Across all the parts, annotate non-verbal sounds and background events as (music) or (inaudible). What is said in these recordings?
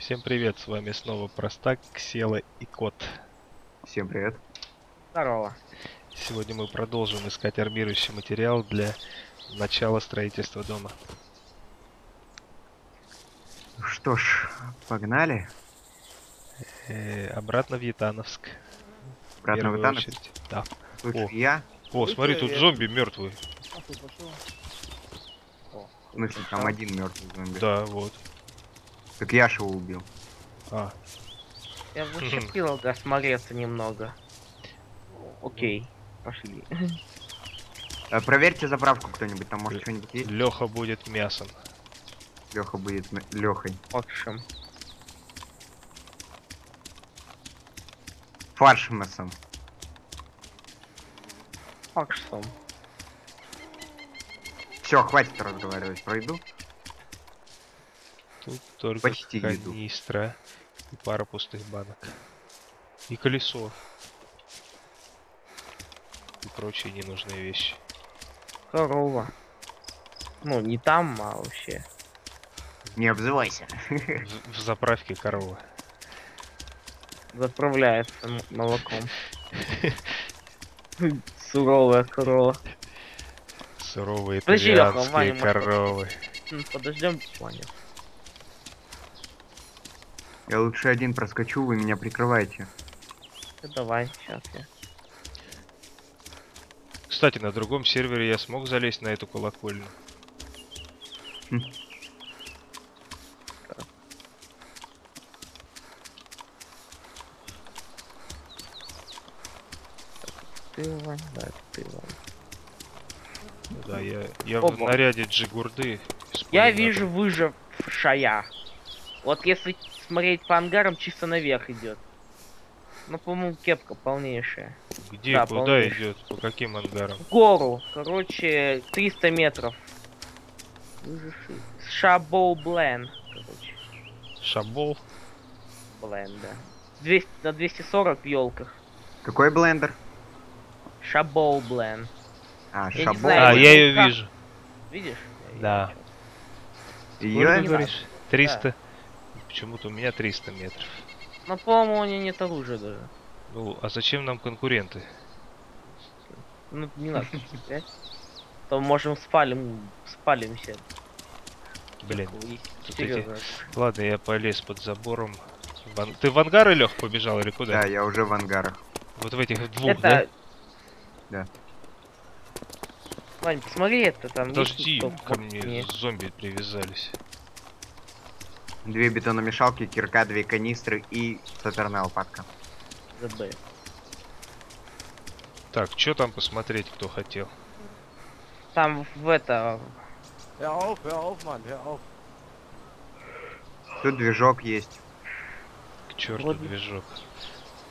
Всем привет, с вами снова Простак, Ксела и Кот. Всем привет. Здорово. Сегодня мы продолжим искать армирующий материал для начала строительства дома. Что ж, погнали. Э, обратно в Ятановск. Обратно в первую Итановск. очередь. Да. Лучше О. я. О, смотри, тут Привет. зомби мертвый. В смысле, там один мертвый зомби. Да, вот. Так я его убил. А, Я зачепил осмотреться немного. Окей, пошли. А, проверьте заправку кто-нибудь, там может что-нибудь есть. Леха будет мясом. Леха будет Лехой. Окшем. Фаршмасом. Окшем. Все, хватит разговаривать, пройду. Только Почти еду. канистра и пара пустых банок. И колесо. И прочие ненужные вещи. Корова. Ну, не там, а вообще. Не обзывайся. В, в заправке корова. Заправляется молоком. (laughs) Суровая корова. Суровые итальянские коровы. Подождем, Ваня. Я лучше один проскочу, вы меня прикрываете. Ну, давай, сейчас я. Кстати, на другом сервере я смог залезть на эту колокольню. Ты, Вань, да, это ты. Ну Да, я, я в наряде джигурды. Я вижу выжившая. Вот если смотреть по ангарам, чисто наверх идет. Ну, по-моему, кепка полнейшая. Где, да, куда идет, по каким ангарам? В гору. Короче, 300 метров. Шабоу Блен. Короче, Шабол? Блен, да. 200, на 240 в елках. Какой блендер? Шабоу Блен. А, шабол. знаю, А, я ее как. вижу. Видишь? Я Да. не говоришь? 300? Почему-то у меня 300 метров. Но, по-моему, у нее нет оружия даже. Ну, а зачем нам конкуренты? Ну, не надо стрелять. То можем спалим, спалимся. Блин. И тут серьезно. Ладно, я полез под забором. Ты в ангары, Лех, побежал или куда? Да, я уже в ангарах. Вот в этих двух, да? Это... Да. Вань, посмотри, это там Подожди, ко мне зомби привязались. Две бетономешалки, кирка, две канистры и саперная лопатка. ЗБ. Так, что там посмотреть, кто хотел? Там в это... Hör auf, hör auf, Mann, hör auf. Тут движок есть. К черту Вот. движок.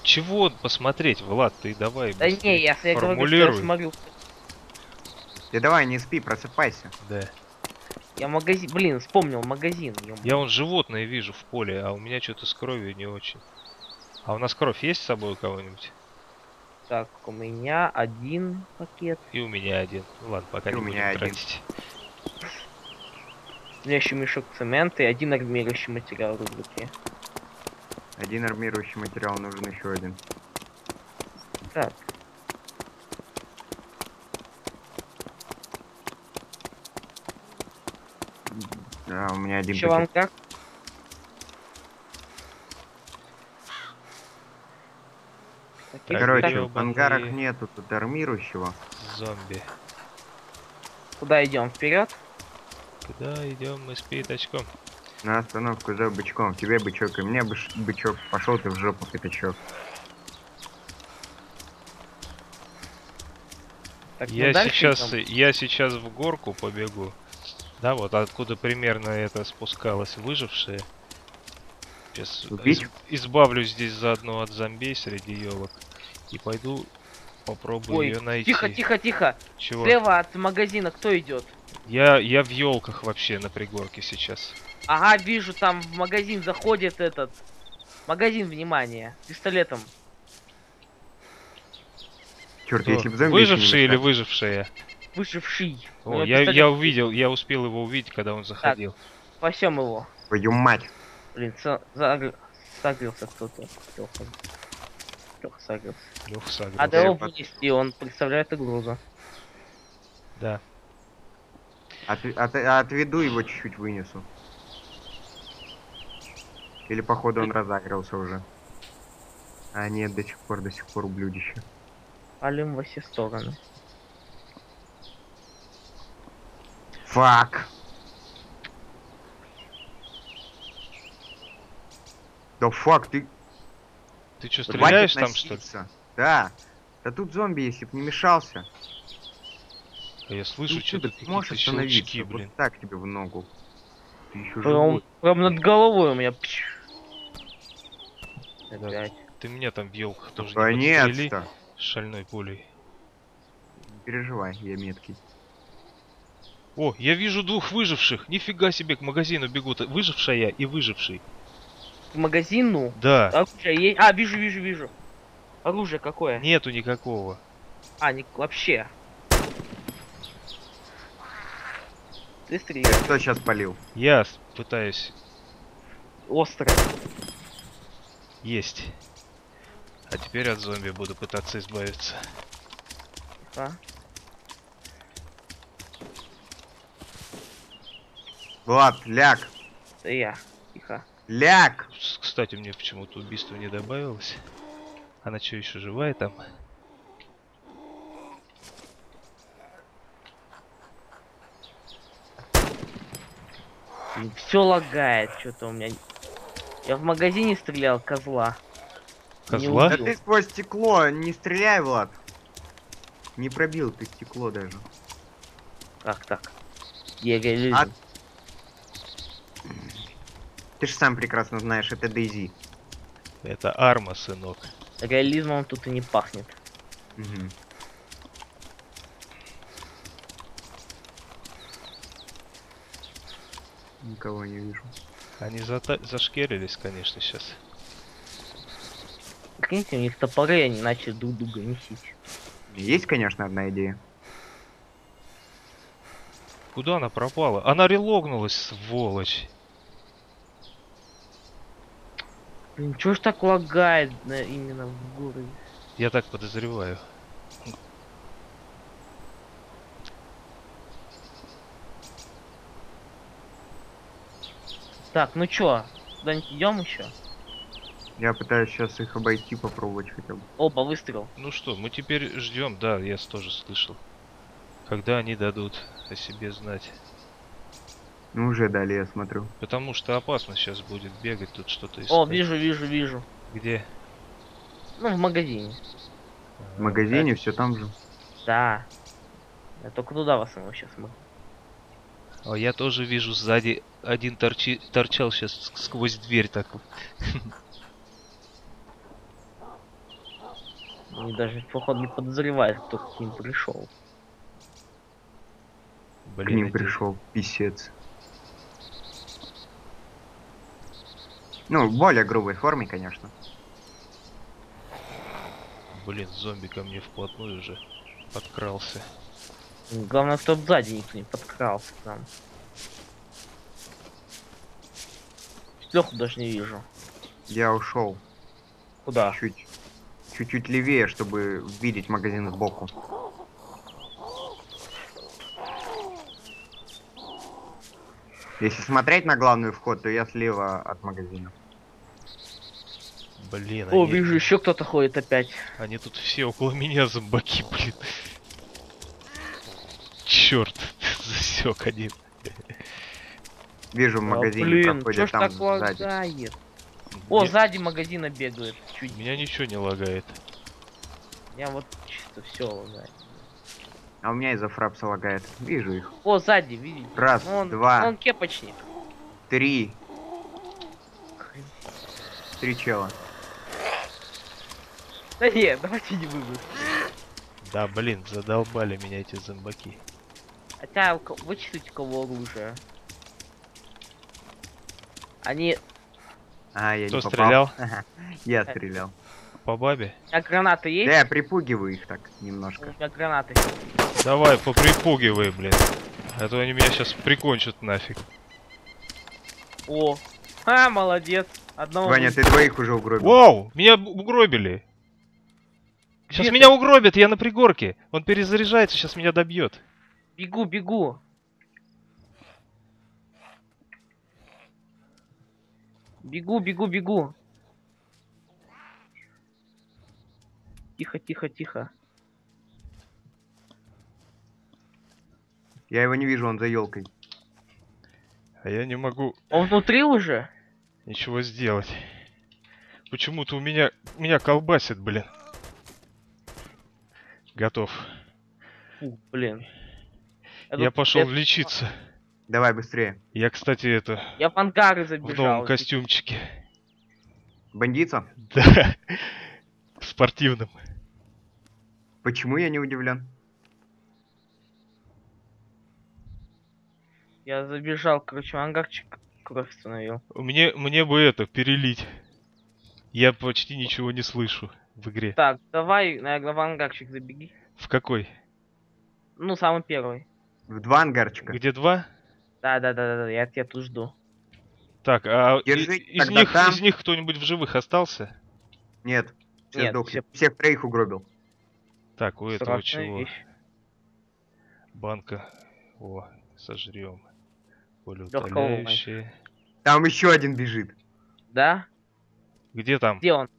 Чего посмотреть, Влад, ты давай Да не, я, я говорю, что я смотрю. Ты давай, не спи, просыпайся. Да. Я магазин... Блин, вспомнил магазин. Я вон животное вижу в поле, а у меня что-то с кровью не очень. А у нас кровь есть с собой у кого-нибудь? Так, у меня один пакет. И у меня один. Ну ладно, пока И не у будем меня один. тратить. У меня еще мешок цемента и один армирующий материал в рубрике. Один армирующий материал, нужен еще один. Так. Да, у меня один Еще в пакет. ангар. Таких Короче, в ангарах нету тут армирующего. Зомби. Куда идем? Вперед? Куда идем мы с пятачком? На остановку за бычком. Тебе бычок, и мне быш- бычок. Пошел ты в жопу, пятачок. Так, Я сейчас, идем? я сейчас в горку побегу. Да, вот откуда примерно это спускалось выжившие. Сейчас Убить? избавлюсь здесь заодно от зомбей среди елок. И пойду попробую Ой, ее найти. тихо, тихо, тихо. Чего? Слева от магазина кто идет? Я, я в елках вообще на пригорке сейчас. Ага, вижу, там в магазин заходит этот. Магазин, внимание, пистолетом. Черт, Кто? если бы зомби Выживший или выжившие? Выживший. О, него я, пистолет. я увидел, я успел его увидеть, когда он заходил. Спасем его. Твою мать. Блин, са- загр- сагрился кто-то. Лёха. Лёха сагрился. Лех сагрил. Надо я его вынести, он представляет угрозу. Да. От- от- отведу его чуть-чуть вынесу. Или походу он разагрился уже. А нет, до сих пор, до сих пор блюдище. Палим во все стороны. Фак. Да фак, ты Ты что, стреляешь там, что ли? Да. Да тут зомби, если б не мешался. А я слышу, Ты что-то отсюда можешь остановиться? щелчки, блин. Вот так тебе в ногу. Ты еще Прям, живой. прям над головой у меня. Да. Опять. Ты меня там въел, тоже не шальной пулей. Не переживай, я меткий. О, я вижу двух выживших. Нифига себе, к магазину бегут. Выжившая и выживший. К магазину. Да, Оружие есть. А, вижу, вижу, вижу. Оружие какое? нету никакого. А, не, вообще. Ты стреляешь. кто сейчас полил? Я пытаюсь Острое. есть. А теперь от зомби буду пытаться избавиться. А? Влад, ляг! Это я. Тихо. Ляг! Кстати, мне почему-то убийство не добавилось. Она что, еще живая там? Все лагает, что-то у меня. Я в магазине стрелял козла. Козла? Да ты сквозь стекло не стреляй, Влад. Не пробил ты стекло даже. Как так? Я реализм. А- Ты же сам прекрасно знаешь, это Дейзи. Это арма, сынок. Реализмом тут и не пахнет. Мгм. Никого не вижу. Они зата- зашкерились, конечно, сейчас. Прикиньте, у них топоры, они начали друг друга месить. Есть, конечно, одна идея. Куда она пропала? Она релогнулась, сволочь. Блин, чё ж так лагает на- именно в городе? Я так подозреваю. Так, ну чё, куда-нибудь идем еще? Я пытаюсь сейчас их обойти, попробовать хотя бы. Оба выстрел. Ну что, мы теперь ждем, да, я тоже слышал. Когда они дадут о себе знать. Ну, уже дали, я смотрю. Потому что опасно сейчас будет бегать тут что-то искать. О, вижу, вижу, вижу. Где? Ну, в магазине. В магазине все там же. Да. Я только туда вас его сейчас мы. А я тоже вижу сзади один торчи, торчал сейчас сквозь дверь так. вот. (laughs) Они даже, походу, не подозревают, кто к ним пришел. К Блин, ним один- пришел писец. Ну, в более грубой форме, конечно. Блин, зомби ко мне вплотную уже подкрался. Главное, чтобы сзади никто не подкрался к нам. Леху даже не вижу. Я ушел Куда? чуть чуть-чуть левее, чтобы видеть магазин сбоку. Если смотреть на главный вход, то я слева от магазина. Блин, О, они, вижу, еще кто-то ходит опять. они тут все около меня зомбаки, блин. Черт, (laughs) засек один. Вижу в А, магазине блин, ж там так сзади. лагает? О, Мне- сзади магазина бегают. Чуть. Меня ничего не лагает. Я вот чисто все лагает. А у меня из-за фрапса лагает. Вижу их. О, сзади, видите? Раз, он, два. он кепочник. Три. Три чела. Да нет, давайте не выбрать. Да, блин, задолбали меня эти зомбаки. Хотя у вычислите кого оружие. Они. А, я Кто не попал. стрелял? (laughs) Я стрелял. По бабе? У меня гранаты Да, есть? я припугиваю их так У немножко. меня гранаты. Давай, поприпугивай, блин. А то они меня сейчас прикончат нафиг. О. Ха, (laughs) молодец. Одного. Ваня, ты двоих уже угробил. Вау! Меня угробили! Сейчас Где меня ты? угробят, я на пригорке. Он перезаряжается, сейчас меня добьет. Бегу, бегу. Бегу, бегу, бегу. Тихо, тихо, тихо. Я его не вижу, он за елкой. А я не могу Он внутри уже? ничего сделать. Почему-то у меня... Меня колбасит, блин. Готов. Фу, блин. Я тут пошел без- лечиться. Давай быстрее. Я, кстати, это... Я в ангары В забежал. новом костюмчике. Бандитца? Да. В спортивном. Почему я не удивлен? Я забежал, короче, в ангарчик. Кровь остановил. Мне, мне бы это, перелить. Я почти ничего не слышу в игре. Так, давай, наверное, в ангарчик забеги. В какой? Ну, самый первый. В два ангарчика. Где два? Да, да, да, да, да, я тебя тут жду. Так, а и- Держи из, них, там. из них кто-нибудь в живых остался? Нет. Все Нет, сдохли. все- Всех троих угробил. Так, у этого Страшная чего? вещь. Банка. О, сожрем. Более утоляющее. Там еще один бежит. Да? Где там? Где он?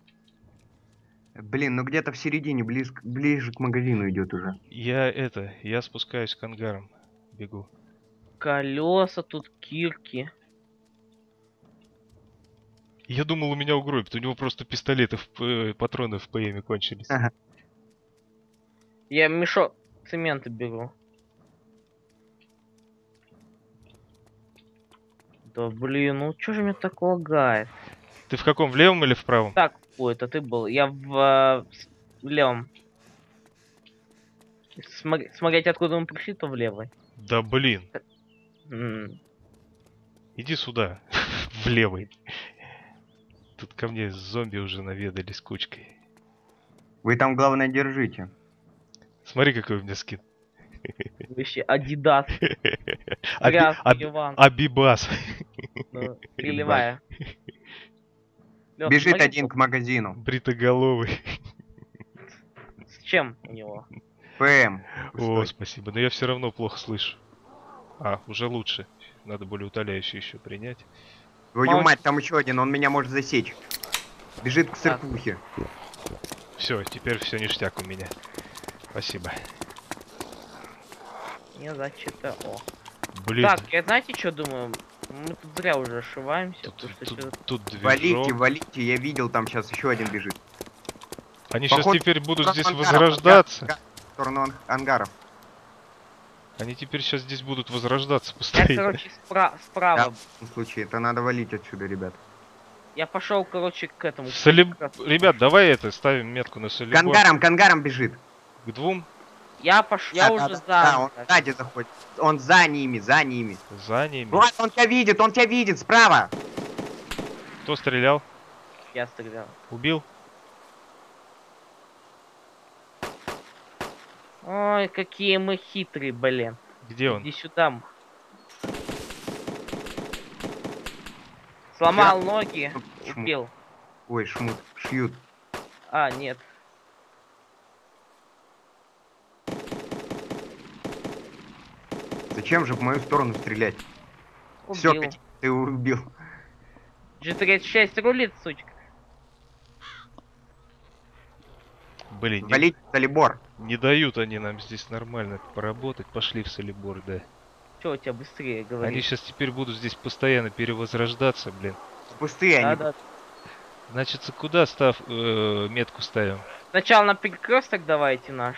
Блин, ну где-то в середине, близ... ближе к магазину идет уже. Я это, я спускаюсь к ангарам. Бегу. Колеса тут, кирки. Я думал, у меня угробят. У него просто пистолеты, в, п- патроны в ПМе кончились. Ага. Я мешок цемента беру. Да блин, ну чё же меня так лагает? Ты в каком, в левом или в правом? Так, ой, это ты был. Я в, э, с- в левом. Смотри- смотреть, откуда мы пришли, то в левой. Да блин. Иди сюда, (laughs) в левый. Тут ко мне зомби уже наведались кучкой. Вы там, главное, держите. Смотри, какой у меня скин. (laughs) Вообще, Адидас. Аби- Иван. Абибас. ну, (laughs) Переливая. Лёх, Бежит смотри, один к магазину. Бритоголовый. С чем у него? ПМ. О, спасибо. Но я все равно плохо слышу. А, уже лучше. Надо более утоляющий еще принять. Твою Мало- мать, там еще один, он меня может засечь. Бежит к церквухе. Все, теперь все ништяк у меня. Спасибо. Не за что О. Блин, Так, я знаете, что думаю? Мы тут зря уже ошиваемся, тут, что тут- чё-то- тут движок. Валите, валите, я видел, там сейчас еще один бежит. Они сейчас Походу, теперь будут здесь сторону возрождаться. ангаров, В сторону ан- ангаров. Они теперь сейчас здесь будут возрождаться Я, постоянно. короче, спра- справа. Да. В случае, это надо валить отсюда, ребят. Я пошел, короче, к этому. Солиб- Ребят, давай это, ставим метку на К солибор. ангарам, к ангарам бежит. К двум, Я пошел, я Да, уже да, за. да, он сзади заходит. Он за ними, за ними. за ними. Влад, он тебя видит, он тебя видит, справа. Кто стрелял? Я стрелял. Убил? Ой, какие мы хитрые, блин. Где он? Иди сюда. Сломал ноги, Шмут. убил. Ой, шмут, шьют. А, нет. Зачем же в мою сторону стрелять? Все, Убил. ты убил. G36 рулит, сучка. Блин, не, Валить Талибор. не дают они нам здесь нормально поработать. Пошли в солибор, да. Че у тебя быстрее Они говорит? сейчас теперь будут здесь постоянно перевозрождаться, блин. Пустые они. Да, да. Значит, куда став э, метку ставим? Сначала на перекресток давайте наш.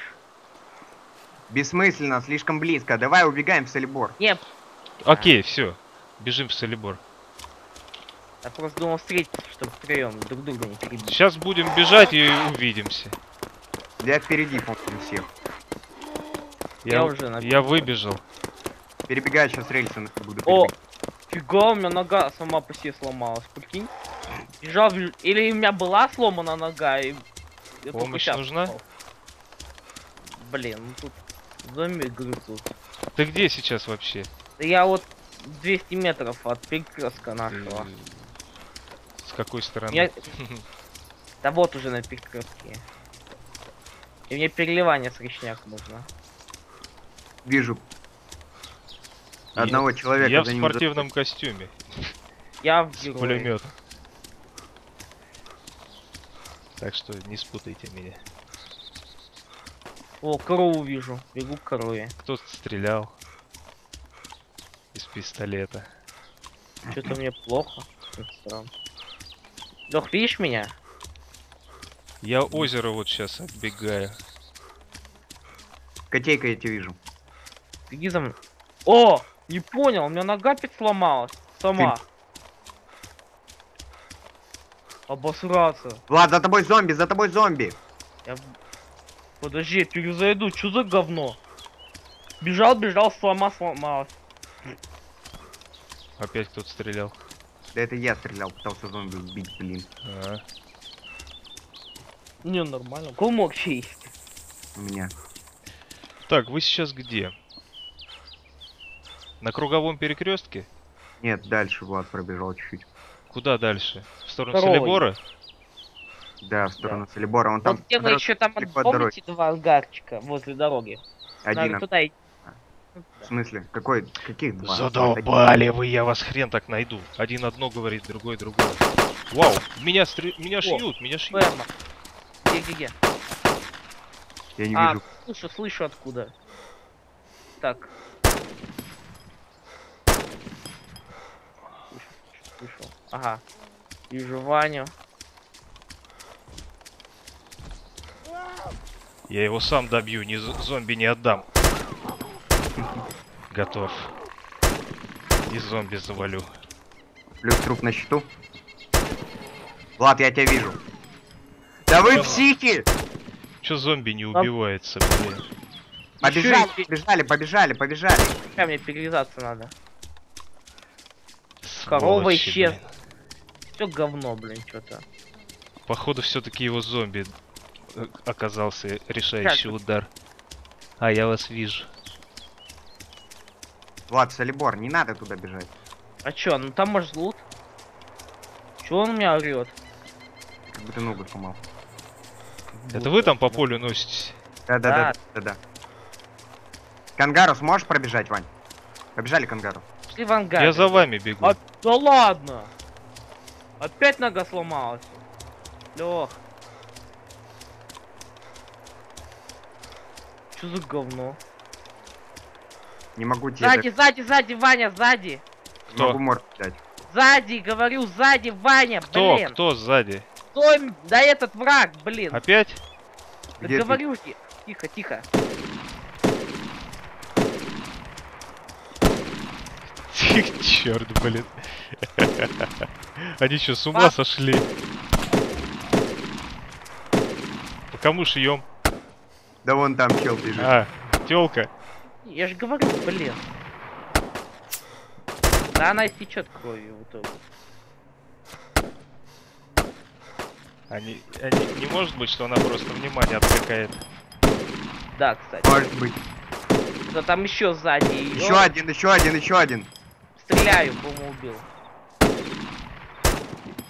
Бессмысленно, слишком близко. Давай убегаем в Солибор. Не, Окей, все. Бежим в солибор. я просто думал встретиться, чтобы втроем друг друга не перебить. Сейчас будем бежать и увидимся. Я впереди, помню, всех. Я уже на- я выбежал. Перебегаю сейчас рельсы на- буду О, фига, у меня нога сама по себе сломалась, прикинь. Бежал, в- или у меня была сломана нога, и... я Помощь нужна? попал. Блин, ну тут зомби грызут. Ты где сейчас вообще? Да я вот 200 метров от перекрестка нашего. С какой стороны? Я- (laughs) Да вот уже на перекрестке. И мне переливание с речняк нужно. Вижу одного человека. Я в за спортивном костюме. Я в пулеметом. Так что не спутайте меня. О, корову вижу. Бегу к корове. Кто-то стрелял из пистолета. Что-то мне плохо. Лёх, видишь меня? Я озеро вот сейчас отбегаю. Котейка я тебя вижу. Беги за мной. О! Не понял, у меня нога опять сломалась. Сама. Обосраться. Влад, за тобой зомби, за тобой зомби. Я... Подожди, я перезайду. Чё за говно? Бежал, бежал, слома, сломалась. Опять кто-то стрелял. Да это я стрелял, пытался зомби убить, блин. А, Не, нормально. Кулмок чей есть. У меня. Так, вы сейчас где? На круговом перекрестке? Нет, дальше Влад пробежал чуть-чуть. Куда дальше? В сторону Второй. Солибора? Да, в сторону Солибора. Он там вот где вы еще там, помните, два ангарчика возле дороги? один. Надо туда идти. В смысле? Какой? Каких два? Задолбали вы, я вас хрен так найду. Один одно говорит, другой другое. Вау, меня стр... меня шьют, меня шьют. Прямо. Где-где-где? Я не А, вижу. слышу, слышу откуда. Так. Слышу, слышу. Ага. Вижу Ваню. Я его сам добью, ни з- зомби не отдам. Готов. И зомби завалю. Плюс труп на счету. Влад, я тебя вижу. Да вы Чё? психи! Чё зомби не убивается, блин? Побежали, побежали, побежали, побежали. Сейчас мне перевязаться надо. Корова Сволочи, исчез. блин. Все говно, блин, что-то. Походу все-таки его зомби оказался решающий Как? удар. А я вас вижу. Влад, Солибор, не надо туда бежать. А чё, ну там может лут? Чё он у меня орёт? Как ты ногу сломал. Это вы там по полю носитесь? Да, да, да, да, да. Кангару сможешь пробежать, Вань? Побежали, Кангару. Пошли в ангар. Я за вами бегу. А, да ладно! Опять нога сломалась. Лех. Что за говно? Не могу тебе Сзади, сзади, сзади, Ваня, сзади! дать. Кто? Могу морд дать. Сзади, говорю, сзади, Ваня, Кто? блин! Кто сзади? Стой, да этот враг, блин! Опять? Да Где ты? говорю же. Тихо, тихо. Черт, блин. Они что, с ума Пап. сошли? По кому шьем? Да вон там чел бежит. А, телка. Я же говорю, блин. Да она течет кровью в итоге. Они, они, не может быть, что она просто внимание отвлекает. Да, кстати. Может быть. Да там еще сзади. её. Еще один, еще один, еще один. Стреляю, по-моему, убил.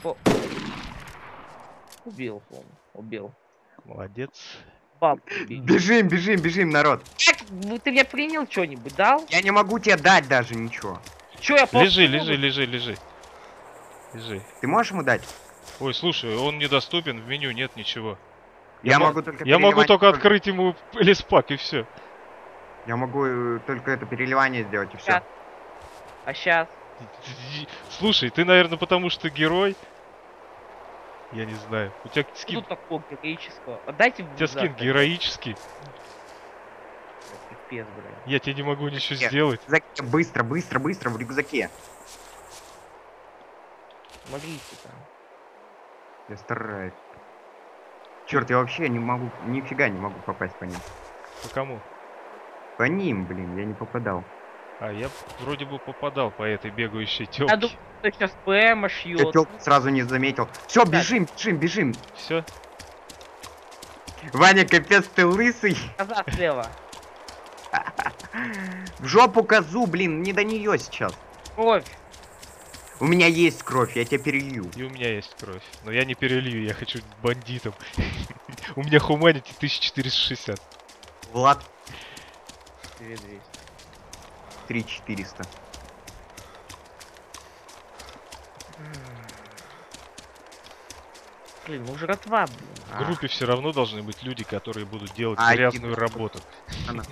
По- Убил, по-моему. Убил. Молодец. Убил. Бежим, бежим, бежим, народ. Как? Ну, ты мне принял что-нибудь, дал? Я не могу тебе дать даже ничего. Че я просто- Лежи, лежи, лежи, лежи. Лежи. Ты можешь ему дать? Ой, слушай, он недоступен, в меню нет ничего. Я, мо- могу только Я могу только открыть ему леспак и все. Я могу э, только это переливание сделать и все. А сейчас? Слушай, ты, наверное, потому что герой. Я не знаю. У тебя скин, Тут такого героического. Отдайте у тебя скин героический. Пипец, блин. Я тебе не могу ничего Нет. сделать. В рюкзаке, Быстро, быстро, быстро в рюкзаке. Смотрите там. Я стараюсь. Черт, я вообще не могу, нифига не могу попасть по ним. По кому? По ним, блин, я не попадал. А, я вроде бы попадал по этой бегающей Я тёлке. думаю, что сейчас ПМ Я шьет. тёлку сразу не заметил. Все, бежим, бежим, бежим. Все? Ваня, капец, ты лысый. Назад слева. В жопу козу, блин, не до нее сейчас. Кровь. У меня есть кровь, я тебя перелью. И у меня есть кровь. Но я не перелью, я хочу бандитом. (laughs) У меня хуманити 1460. Влад 2200. 3400. Блин, ну жратва, блин. В А, группе все равно должны быть люди, которые будут делать А, грязную типа- работу. Она-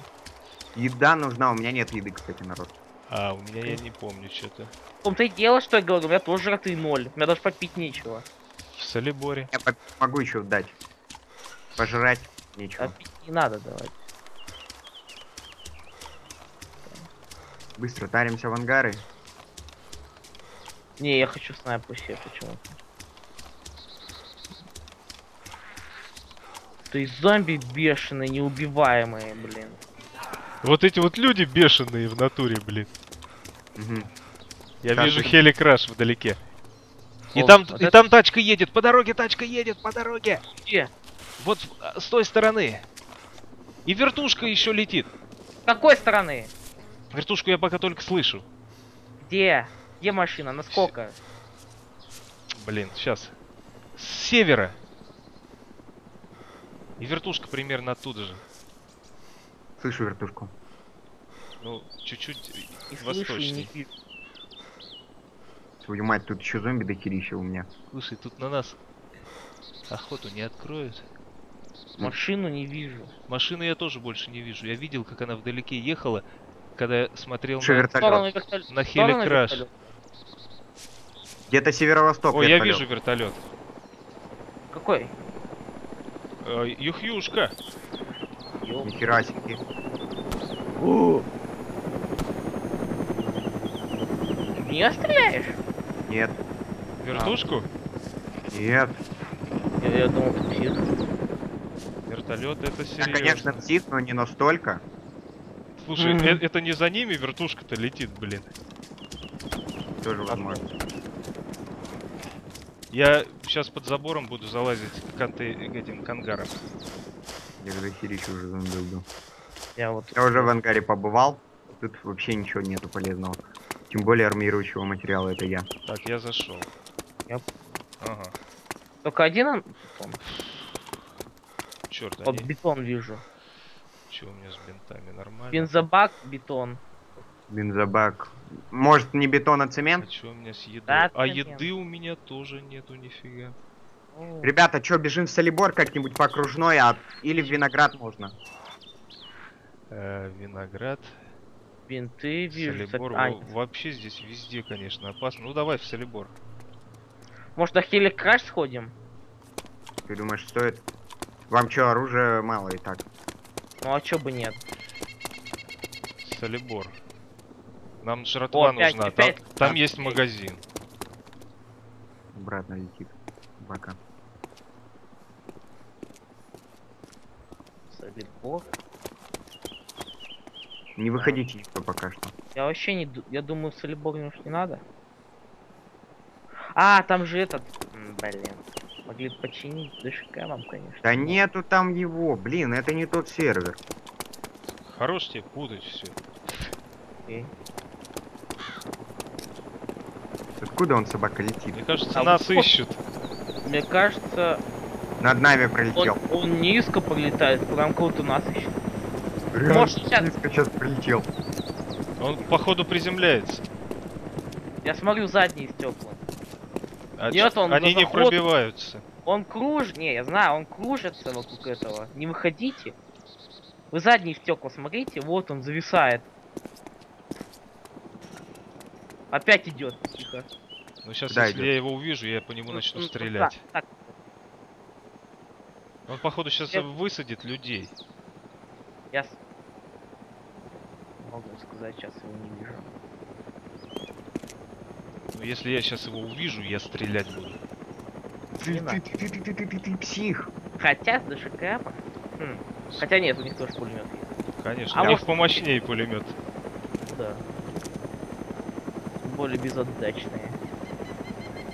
Еда нужна, у меня нет еды, кстати, народ. А, у меня я не помню что-то. В том-то и дело, что я говорю, у меня тоже жраты ноль. У меня даже попить нечего. В Солиборе. Я могу еще дать. Пожрать А нечего. пить не надо давать. Быстро таримся в ангары. Не, я хочу снайпу себе почему-то. То есть зомби бешеные, неубиваемые, блин. Вот эти вот люди бешеные в натуре, блин. Мгм. Я Как вижу это? хеликраш вдалеке. И О, там, вот и это- там тачка едет, по дороге тачка едет, по дороге. Где? Вот а, с той стороны. И вертушка еще летит. С какой стороны? Вертушку я пока только слышу. Где? Где машина? Насколько? Блин, сейчас. С севера. И вертушка примерно оттуда же. Слышу вертушку. Ну, чуть-чуть слышу, не восточней. вижу. Твою мать, тут еще зомби дохерища у меня. Слушай, тут на нас охоту не откроют. Машину не вижу. Машины я тоже больше не вижу. Я видел, как она вдалеке ехала, когда я смотрел на, вертолет. вертолет. на хеликраш. Где-то северо-восток Ой, я вижу вертолет. Какой? Э, Юхюшка. Нихера себе. Ты в стреляешь? Нет, Вертушку? нет. Я, я думал, ты псих. Вертолет это Я, серьезно. конечно, псих, но не настолько. Слушай, Мгм. э- это не за ними вертушка-то летит, блин. Тоже возможно. Я сейчас под забором буду залазить к к этим к ангарам. Я же уже зомби убил. Я вот... Я уже в ангаре побывал. Тут вообще ничего нету полезного. Тем более армирующего материала это я. Так, я зашел. Яп. Ага. Только один он... он- Черт, Вот они... бетон вижу. Че у меня с бинтами? Нормально? Бензобак, бетон. Бензобак. Может не бетон, а А цемент? че у меня с едой? Да, а цемент. еды у меня тоже нету нифига. О, Ребята, чё, бежим в Солибор как-нибудь по окружной, а или в Виноград можно? Э, виноград, Бинты вижу. Солибор. А, во- вообще здесь везде, конечно, опасно. Ну давай в Солибор. Может на хеликраш сходим? Ты думаешь, стоит? Вам чё, оружия мало и так? Ну а чё бы нет? Солибор. Нам жратва О, опять- нужна. опять- Там, там есть магазин. Обратно летит. Бака. Солибор. Не выходите никто пока что. Я вообще не... ду- Я думаю, Солибор уж не надо. А, там же этот... Блин. Могли починить ДШК вам, конечно. Да нету там его, блин, это не тот сервер. Хорош тебе путать все. Окей. Откуда он собака летит? Мне кажется, А нас вот- ищут. Мне кажется, Над нами он, пролетел. он низко пролетает, прям кого-то нас ищет. Реально, может, сейчас- низко сейчас прилетел. Он походу приземляется. Я смотрю задние стекла. А Нет, он Они не заход. пробиваются. Он круж... Не, я знаю, он кружится вокруг этого. Не выходите. Вы задние стекла смотрите, вот он зависает. Опять идет. Тихо. Ну сейчас, Куда если идёт? я его увижу, я по нему Ну, начну ну, стрелять. Так, так. Он походу сейчас Я- высадит людей. Я... Могу сказать, сейчас его не вижу. Но если я сейчас его увижу, я стрелять буду. Ты, ты, ты, ты, ты, ты, ты, ты псих. Хотя с ДШК... Хм. Хотя нет, у них тоже пулемет есть. Конечно, А у них вот- помощнее пулемет. Да. Более безотдачные.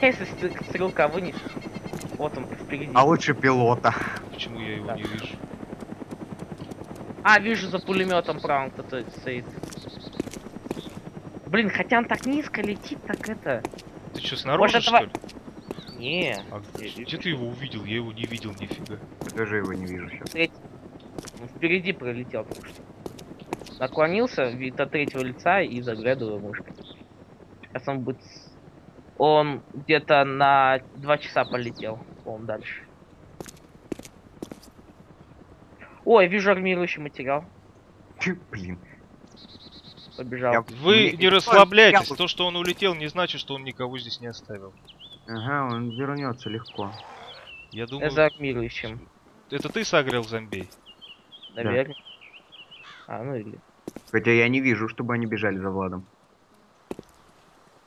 Если стр- стрелка вынес, вот он впереди. А лучше пилота. Почему я его Да. не вижу? А, вижу за пулеметом правым кто-то стоит. Блин, хотя он так низко летит, так это. Ты что, снаружи, Может, что этого- ли? Не. А Я- где ты его увидел? Я его не видел нифига. Я тоже его не вижу сейчас. Треть- ну, впереди пролетел только что. Наклонился, вид от третьего лица и заглядываю мышкой. Сейчас он будет... Он где-то на два часа полетел. Он дальше. Ой, вижу армирующий материал. Блин. Побежал. Я- Вы не расслабляйтесь. Я- То, что он улетел, не значит, что он никого здесь не оставил. Ага, он вернется легко. Я Я думаю, за армирующим. это ты согрел зомбей? Наверное. А, ну или... Хотя я не вижу, чтобы они бежали за Владом.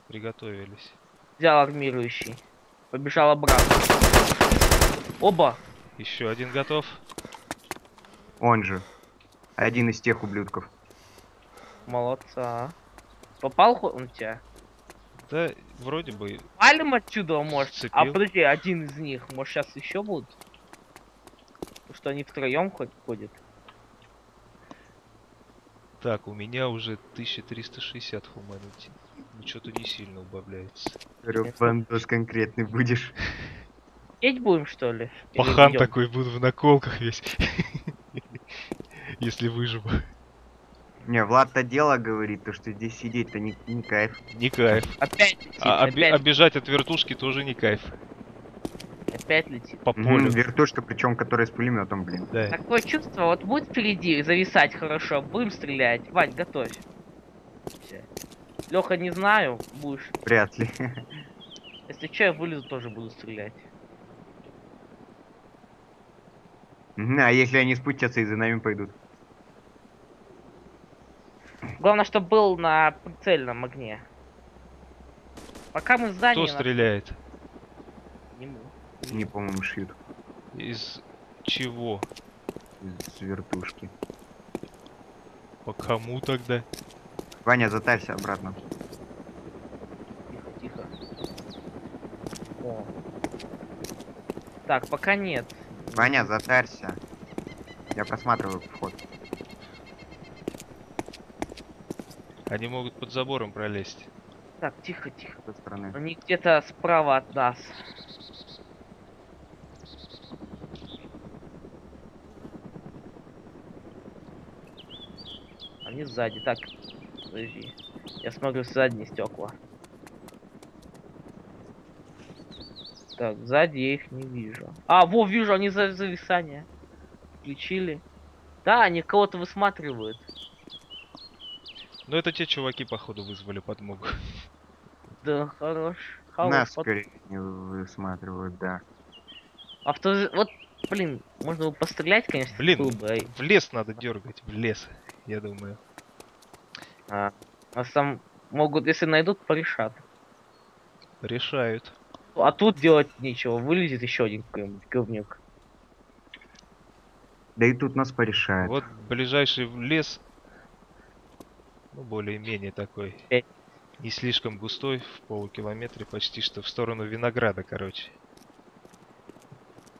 Приготовились. Взял армирующий. Побежал обратно. Оба! Еще один готов. Он же. Один из тех ублюдков. Молодца. Попал он в тебя? Да, вроде бы. Палим отсюда, может. А Вцепил. подожди, один из них. Может сейчас еще будут? Потому что они втроем хоть ходят. Так, у меня уже 1360 humanity. Ну, что-то не сильно убавляется. Говорю, Нет. бандос конкретный будешь. Петь будем, что ли? Пахан такой буду в наколках весь. (laughs) Если выживу. Не, Влад-то дело говорит, то что здесь сидеть-то не, не кайф. Не кайф. Опять летит, А оби- опять, обижать от вертушки тоже не кайф. опять летит. По полю. вертушка, причем которая с пулеметом, блин. Да. Такое чувство, вот будет впереди зависать хорошо, будем стрелять. Вань, готовь. Леха, не знаю, будешь. Вряд ли. Если что, я вылезу, тоже буду стрелять. А если они спустятся и за нами пойдут? Главное, чтобы был на прицельном огне. Пока мы здании... Кто стреляет? Не мы. Не, по-моему, шьют Из чего? из вертушки. По кому тогда? Ваня, затарься обратно. Тихо, тихо. О. Так, пока нет. Ваня, затарься. Я просматриваю вход. Они могут под забором пролезть. Так, тихо, тихо. С той стороны. Они где-то справа от нас. Они сзади. Так, подожди. Я смотрю задние стекла. Так, сзади я их не вижу. А, во, вижу, они за зависание. Включили. Да, они кого-то высматривают. Ну это те чуваки, походу, вызвали подмогу. (laughs) Да, хорош. Хорош. Нас под- скорее не высматривают, да. Авто... Вот, блин, можно было пострелять, конечно, Блин. бы, ай. В лес надо дергать, в лес, я думаю. А, нас там могут, если найдут, порешат. Решают. А тут делать нечего, вылезет еще один какой-нибудь говнюк. Да и тут нас порешают. Вот ближайший лес, ну более-менее такой, Пять. не слишком густой, в полукилометре почти что в сторону винограда, короче.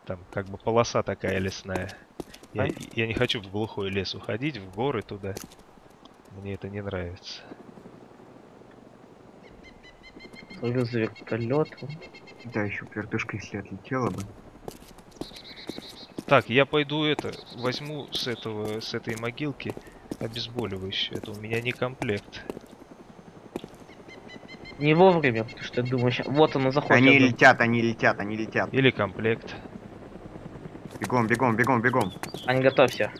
Там как бы полоса такая лесная. Я, я не хочу в глухой лес уходить, в горы туда. Мне это не нравится. Смотрю за вертолетом. Да, еще вертушка, если отлетела бы. Так, я пойду это, возьму с этого, с этой могилки обезболивающее. Это у меня не комплект. Не вовремя, потому что я думаю, ща- вот оно заходит. Они летят, они летят, они летят. Или комплект. Бегом, бегом, бегом, бегом. Ань, готовься.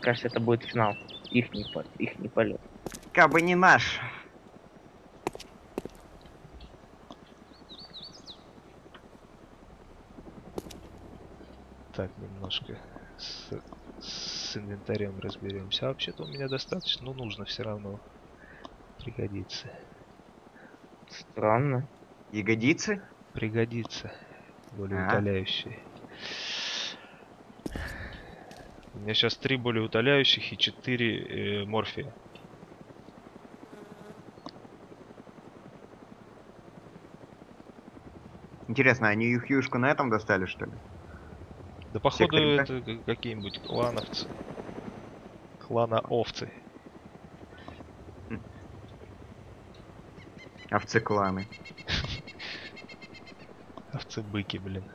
Кажется, это будет финал. Их не, их не полет. Кабы не наш. Так, немножко с инвентарем разберемся. А вообще-то у меня достаточно, но нужно все равно. Пригодится. Странно. Ягодицы? Пригодится. Более А. утоляющие. У меня сейчас три более утоляющих и четыре э, морфия. Интересно, они их юшку на этом достали, что ли? Да походу это какие-нибудь клановцы. Клана овцы. Овцы кланы. (laughs) Овцы-быки, блин.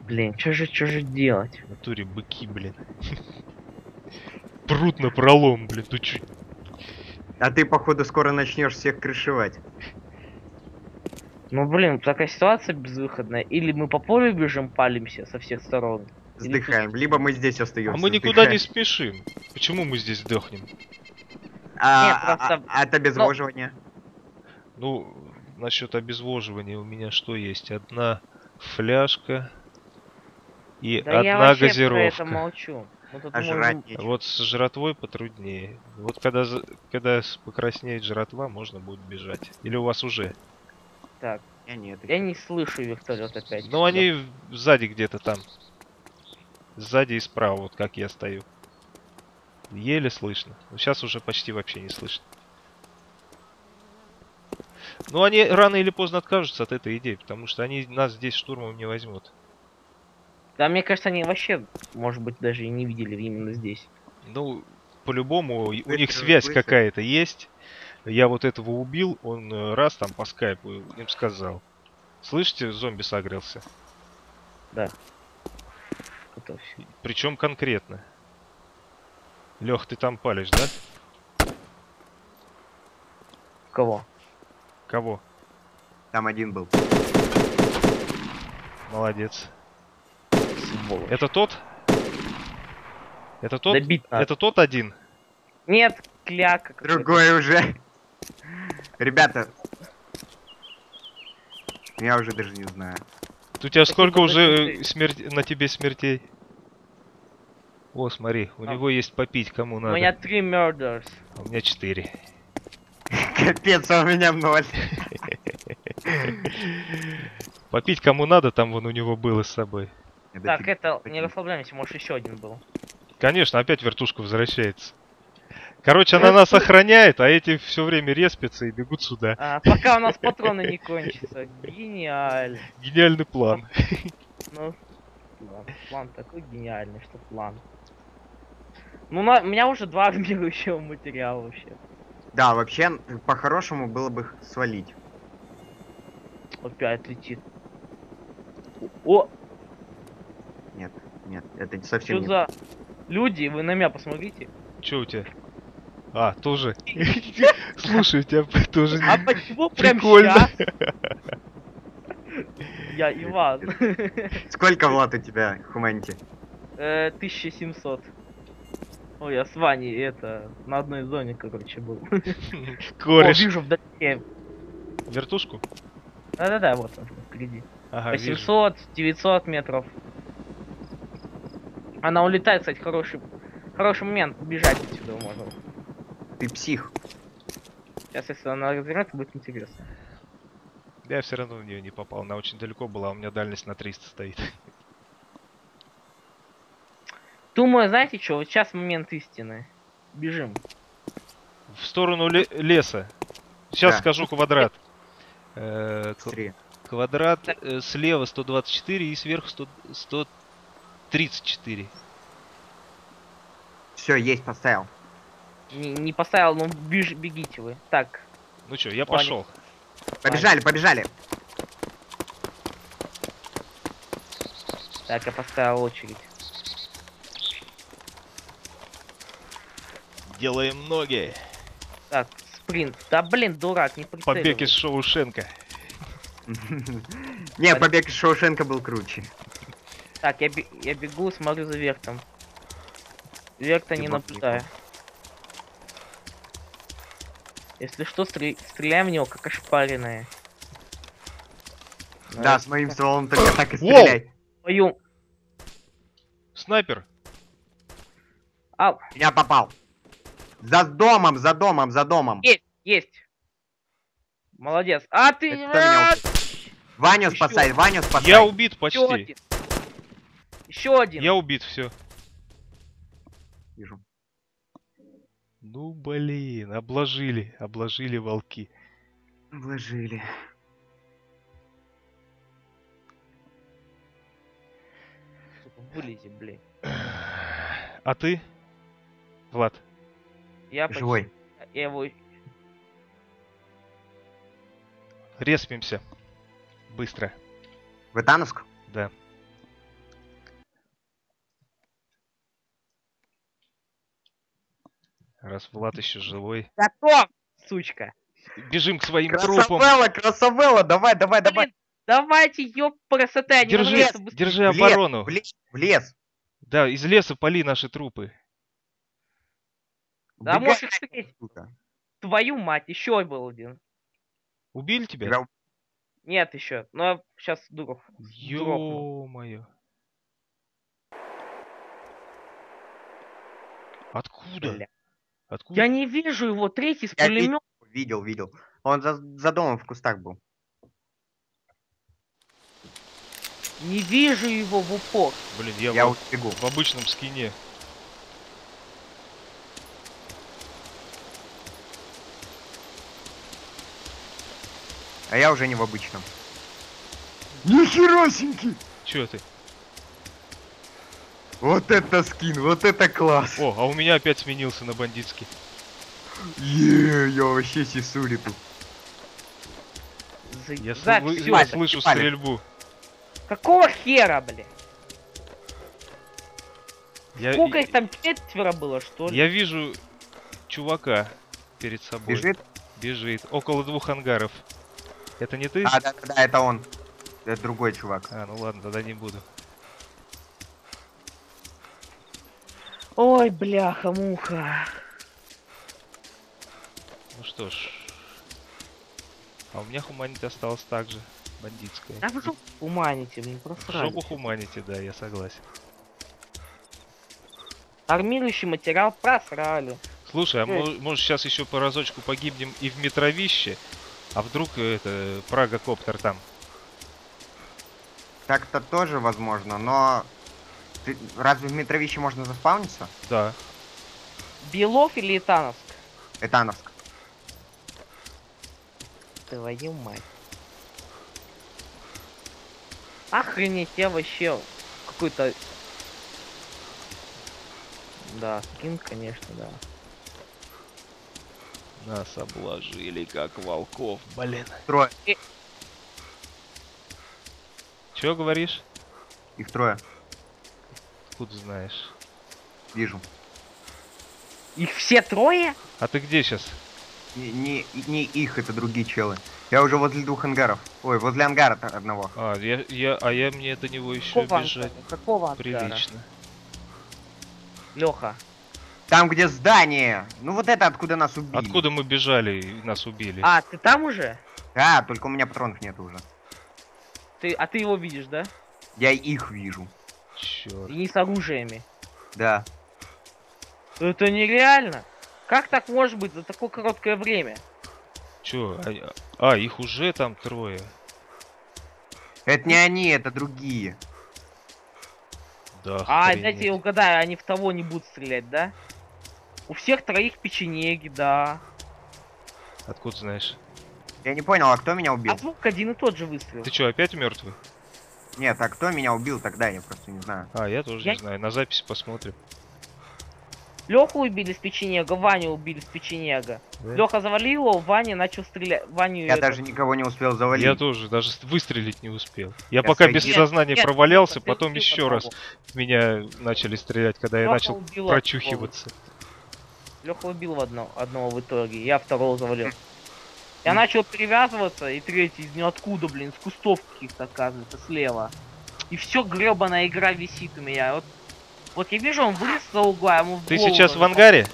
Блин, что же, что же делать? В натуре быки, блин. Прут на пролом, блин. Ты чё? А ты, походу, скоро начнешь всех крышевать. Ну, блин, такая ситуация безвыходная. Или мы по полю бежим, палимся со всех сторон. Или Сдыхаем. Либо мы здесь остаемся. А мы никуда не спешим. Почему мы здесь сдохнем? А, Нет, а- просто- а от обезвоживания? Ну, насчет обезвоживания у меня что есть? Одна фляжка и Да я одна вообще про газировка. это молчу. А можем-. Вот с жратвой потруднее. Вот когда, за- когда покраснеет жратва, можно будет бежать. Или у вас уже? Так, Я нет. я не слышу вертолет опять. Ну они сзади где-то там. Сзади и справа, вот как я стою. Еле слышно. Сейчас уже почти вообще не слышно. Ну они рано или поздно откажутся от этой идеи, потому что они нас здесь штурмом не возьмут. Да, мне кажется, они вообще, может быть, даже и не видели именно здесь. Ну, по-любому, у них связь какая-то есть. Я вот этого убил, он э, раз там по скайпу им сказал. Слышите, зомби согрелся. Готовься. Причем конкретно. Лех, ты там палишь, да? Кого? Кого? Там один был. Молодец. Сволочь. Это тот? Это тот? Добить надо. Это тот один? Нет, кляка. какой-то. Другой уже. Ребята. Я уже даже не знаю. У тебя Спасибо сколько уже э, смерть на тебе смертей? О, смотри, у А. него есть попить, кому У надо. меня три murders. А у меня четыре. (laughs) Капец, а у меня ноль. (laughs) Попить кому надо, там вон у него было с собой. Так, это, не расслабляемся, может еще один был. Конечно, опять вертушка возвращается. Короче, она нас охраняет, а эти все время респятся и бегут сюда. А, пока у нас патроны не кончатся. Гениально. Гениальный план. Ну, план, план такой гениальный, что план. Ну, на, у меня уже два (laughs) армирующего материала вообще. Да, вообще, по-хорошему было бы их свалить. Опять летит. О, Нет, нет, это совсем что не... за люди? Вы на меня посмотрите. Че у тебя? А, тоже. (laughs) Слушай, у тебя тоже А почему прям сейчас? (laughs) Я Иван. Сколько Влад у тебя, Хуманити? Э, 1700. Ой, я с Ваней это на одной зоне, короче, был. (laughs) О, кореш. вижу вдалеке. Вертушку? Да-да-да, вот он впереди. Ага, вижу. 800, 900 метров. Она улетает, кстати, хороший, хороший момент. Бежать отсюда можно. Ты псих. Сейчас, если она развернется, будет интересно. Я все равно в нее не попал. Она очень далеко была, у меня дальность на 300 стоит. Думаю, знаете что, вот сейчас момент истины. Бежим. В сторону ле- леса. Сейчас Да. скажу квадрат. Э, Быстрее. Квадрат э, слева 124 и сверху 100 134. Все, есть, поставил. Не, не поставил, ну беж, бегите вы. Так, Ну что, я Ваня. пошел. Побежали, побежали. так, я поставил очередь. Делаем ноги. Так, спринт. Да блин, дурак, не Побег из прицеливай. Шоушенка. (laughs) Не, побег из Шоушенка был круче. Так, я, бе- я бегу, смотрю за вертом. Верта не наблюдаю. Если что, стрел- стреляем в него, как ошпаренные. Да, с моим стволом только так и стреляй. Твою... Снайпер. Ау, Я попал. За домом, за домом, за домом. есть, есть. Молодец. А ты... Убил? Ваню Еще. спасай, Ваню спасай. Я убит Еще почти. один. Еще один. Я убит, все. Вижу. Ну блин, обложили, обложили волки. Сука, Вылези, блин. А ты? Влад, Я почти- Живой. Я его... респимся. Быстро. В Итановск? Да. Раз Влад еще живой. Готов, сучка. Бежим к своим трупам. Красавелла, красавелла, давай, давай, давай. Блин, давайте, ёб красота, не Держи, быстрее. держи В лес, оборону. В лес, в лес. Да, из леса пали наши трупы. Да, Убегай, можешь встретить. Твою мать, еще был один. Убили тебя? Тебя Нет, еще. Но сейчас Дуров. Ё-моё. Откуда? Бля. Откуда? Я не вижу его, третий с Я видел. пулемет. видел, видел. Он за, за домом в кустах был. Не вижу его в упор. Блин, я, Я в, вот бегу. в обычном скине. А я уже не в обычном. Нихеросенький! Чё ты? Вот это скин, вот это класс! О, а у меня опять сменился на бандитский. Е, я вообще сисули тут. За- Я Зак, сл- всё, я слышу ебали. стрельбу. Какого хера, бля? Я, Сколько их там четверо было, что ли? я вижу чувака перед собой. Бежит? Бежит. Около двух ангаров. Это не ты? А, да, да, да, это он. Это другой чувак. А, ну ладно, тогда не буду. Ой, бляха-муха. Ну что ж. А у меня хуманити осталось так же. Бандитская. А вы жопу В просрали. жопу хуманити, да, я согласен. Армирующий материал просрали. Слушай, а мо- может сейчас еще по разочку погибнем и в метровище? А вдруг э, это Прага коптер там? Так-то тоже возможно, но... Ты... Разве в Митровище можно заспавниться? Да. Белов или Итановск? Этановск. Твою мать. Охренеть, я вообще какой-то... Да, скин, конечно, да. Нас обложили как волков, блин. Трое. Чё говоришь? Их трое. Откуда знаешь? Вижу. Их все трое? А ты где сейчас? Не, не, не их, это другие челы. Я уже возле двух ангаров. Ой, возле ангара одного. А, я, я, а я мне до него еще Какого бежать ангара? Какого ангара? прилично. Леха. Там, где здание! Ну вот это, откуда нас убили. Откуда мы бежали и нас убили? А, ты там уже? Да, только у меня патронов нет уже. Ты, а ты его видишь, да? Я их вижу. Черт. И не с оружиями. Да. Это нереально. Как так может быть за такое короткое время? Чё? А, а, их уже там трое. Это не они, это другие. Да. А, охренеть. дайте я угадаю, они в того не будут стрелять, да? У всех троих печенеги, да. Откуда знаешь? Я не понял, а кто меня убил? А звук один и тот же выстрел. Ты чё, опять мертвый? Нет, а кто меня убил тогда, я просто не знаю. А, я тоже Я- не знаю. На записи посмотрим. Леху убили с печенега, Ваню убили с печенега. Да? Леха завалил его, Ваня начал стрелять. Ваню Я это- даже никого не успел завалить. Я тоже, даже выстрелить не успел. Я Я пока без сойди- сознания Нет, провалялся, Леха, ты потом еще раз одного. в меня начали стрелять, когда я Лёха начал прочухиваться. Леха убил в одно, одного в итоге, я второго завалил. (laughs) Я начал перевязываться, и третий из ниоткуда, блин, с кустов каких-то оказывается, слева. И все гребаная игра висит у меня. Вот, вот я вижу, он вылез за угла, ему в Ты голову сейчас в ангаре?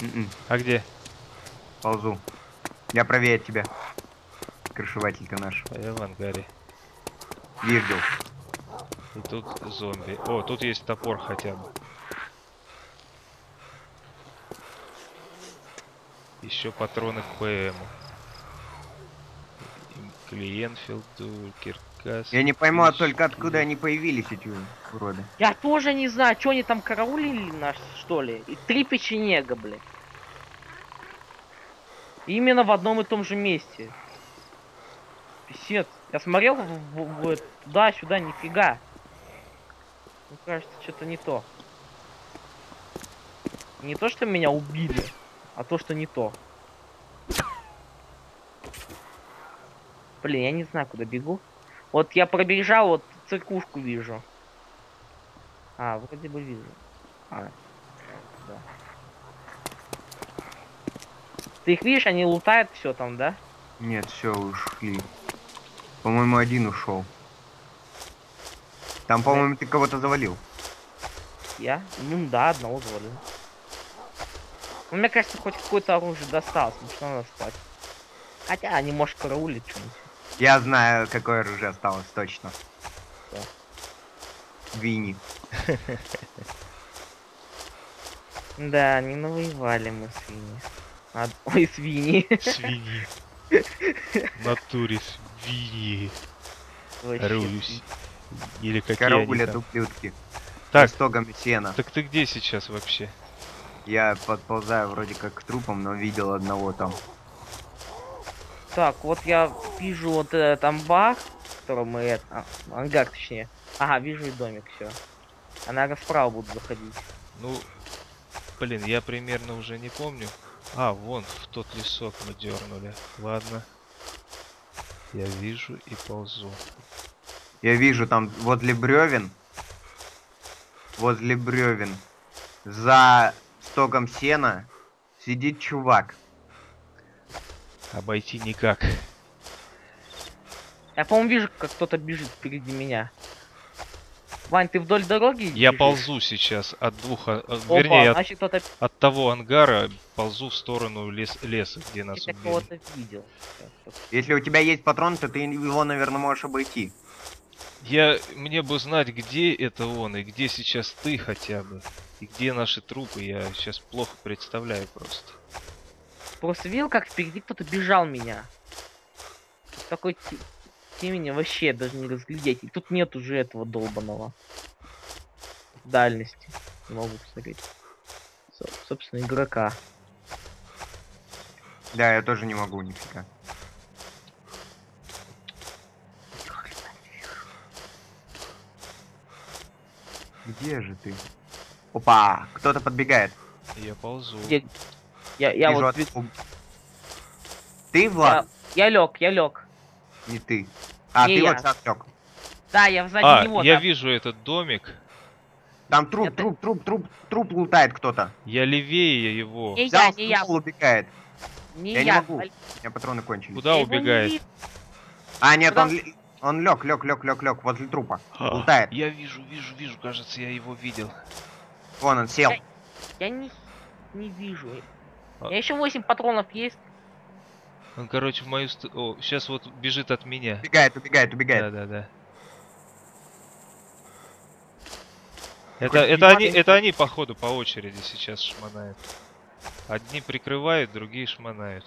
М-м, А где? ползу. Я правее от тебя. Крышеватель ты наш. А я в ангаре. Видел. И тут зомби. О, тут есть топор хотя бы. Еще патроны к ПМу. Клиентфилду, Киркас. Я не пойму, а только откуда они появились, эти уроды. Я тоже не знаю, что они там караулили нас, что ли. И три печенега, блядь. Именно в одном и том же месте. Писец. Я смотрел туда-сюда, нифига. Мне кажется, что-то не то. Не то, что меня убили, а то, что не то. Блин, я не знаю, куда бегу. Вот я пробежал, вот циркушку вижу. А, вроде бы вижу. А, да. Ты их видишь, они лутают все там, да? Нет, все, ушли. По-моему, один ушел. Там, по-моему, ты кого-то завалил. Я? Ну да, одного завалил. Ну, мне кажется, хоть какое-то оружие досталось, ну что надо спать. Хотя они, может, караулить что-нибудь. Я знаю, какое оружие осталось, точно. Да. Винни. (laughs) Да, не навоевали мы свиньи. А, (laughs) ой, свиньи. Свиньи. В (laughs) натуре свиньи. Вообще Русь. Или какие они Караулят там. ублюдки. Так. Стогами сена. Так ты где сейчас вообще? Я подползаю вроде как к трупам, но видел одного там. Так, вот я вижу вот этот амбар, в котором мы это... а, ангар, точнее. Ага, вижу и домик, все. А, наверное, справа буду заходить. Ну, блин, я примерно уже не помню. А, вон, в тот лесок мы дернули. Ладно. Я вижу и ползу. Я вижу там возле бревен. Возле бревен. За стогом сена сидит чувак. Обойти никак. Я, по-моему, вижу, как кто-то бежит впереди меня. Вань, ты вдоль дороги Я бежишь? ползу сейчас от двух, а- а, Опа, вернее, от, значит, кто-то от того ангара ползу в сторону лес, леса, где нас я убили. вот. Если у тебя есть патрон, то ты его, наверное, можешь обойти. Я, мне бы знать, где это он и где сейчас ты хотя бы. И где наши трупы, я сейчас плохо представляю просто. Просто видел, как впереди кто-то бежал меня. В такой те- темени вообще даже не разглядеть. И тут нет уже этого долбаного. Дальности. Не могу посмотреть. Со- собственно, игрока. Да, я тоже не могу нифига. Где же ты? Опа, кто-то подбегает. Я ползу. Где- Я, я Вижу вот... от- Ты, Влад? Я, я лег, я лег. Не ты. А, Не ты я. вот сейчас лёг. Да, я сзади А, него. я там. вижу этот домик. Там труп, Это- труп, труп, труп, труп лутает кто-то. Я левее его. Не Взял я, не я, убегает. не я я. не могу. У меня патроны кончились. Куда я его не убегает? вижу. А, нет, Куда? он, он лег, лег, лег, лег, лег возле трупа. А, Лутает. Я вижу, вижу, вижу, кажется, я его видел. Вон он сел. Эй. Я не, не вижу. А. У меня еще 8 патронов есть. Он, короче, в мою ст... О, сейчас вот бежит от меня. Убегает, убегает, убегает. Да, да, да. Это, Хоть это они, это они, походу, по очереди сейчас шмонают. Одни прикрывают, другие шмонают.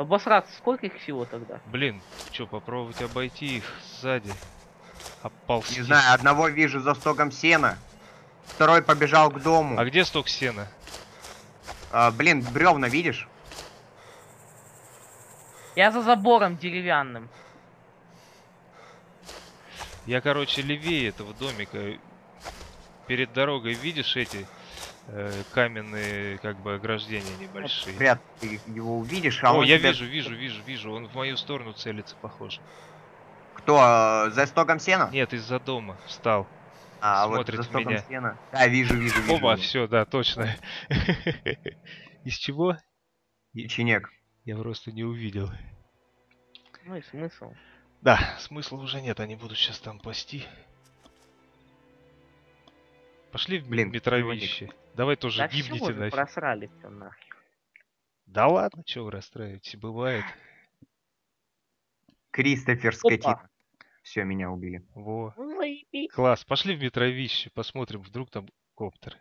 Обосраться, сколько их всего тогда? Блин, что, попробовать обойти их сзади? Оползти. Не знаю, одного вижу за стогом сена. Второй побежал к дому. А где сток сена? А, блин, бревна, видишь? Я за забором деревянным. Я, короче, левее этого домика. Перед дорогой видишь эти э, каменные, как бы, ограждения небольшие? Вряд ты его увидишь, а О, он я тебя- вижу, вижу, вижу, вижу. Он в мою сторону целится, похоже. Кто, э, за стогом сена? Нет, из-за дома встал. а, вот смотрит за в стогом меня. сена. Да, вижу, вижу, вижу. Оба, все, да, точно. (laughs) Из чего? Печенек. Я просто не увидел. Ну и смысл. Да, смысла уже нет, они будут сейчас там пасти. Пошли в Блин, метровище. Давай тоже Да гибните нафиг. просрали все нахер. Да ладно, что вы расстраиваетесь, бывает. Кристофер скотина. Все, меня убили. Во. Ну заебись. Класс, пошли в метровище, посмотрим, вдруг там коптер.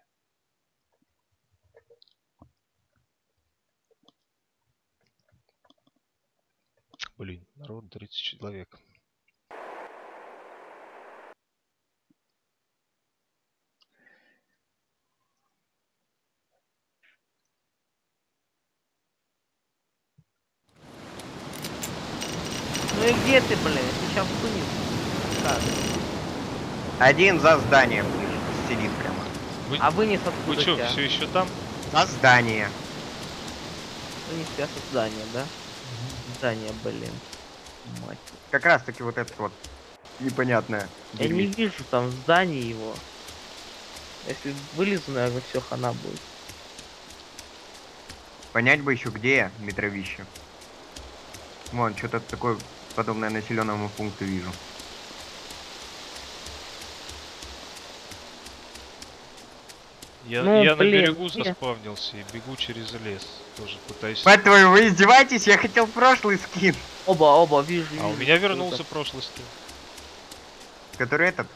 Блин, народ 30 человек. Ну и где ты, блин? Ты сейчас. Так. Один за зданием сидит прямо. Вы, А вынес вы откуда что, тебя? все еще там? За здание. Вынес тебя со здания, да? Здание, блин. Мать. Как раз таки вот это вот непонятное. Я не дерьмо. вижу там здание его. Если вылезу, наверное, все хана будет. Понять бы еще где я, метровище. Вон, что-то такое подобное населенному пункту вижу. Я, Ну, я блин, на берегу заспавнился и бегу через лес. Тоже пытаюсь... Мать твою, вы издеваетесь? Я хотел прошлый скин. Оба, оба, вижу. А у вижу. меня Круто. вернулся прошлый скин. Который этот.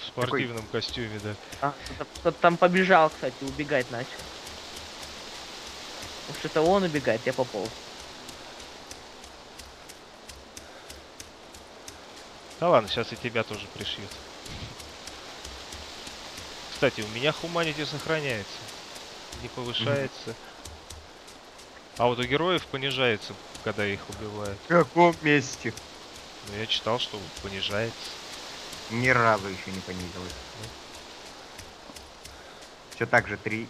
В спортивном костюме, да. А, кто-то, кто-то там побежал, кстати, убегать начал. Уж это он убегает, я пополз. Да ладно, сейчас и тебя тоже пришьют. Кстати, у меня хуманити сохраняется. Не повышается. А вот у героев понижается, когда их убивают. В каком месте? Но я читал, что понижается. Ни разу еще не понизилось. Все так же 3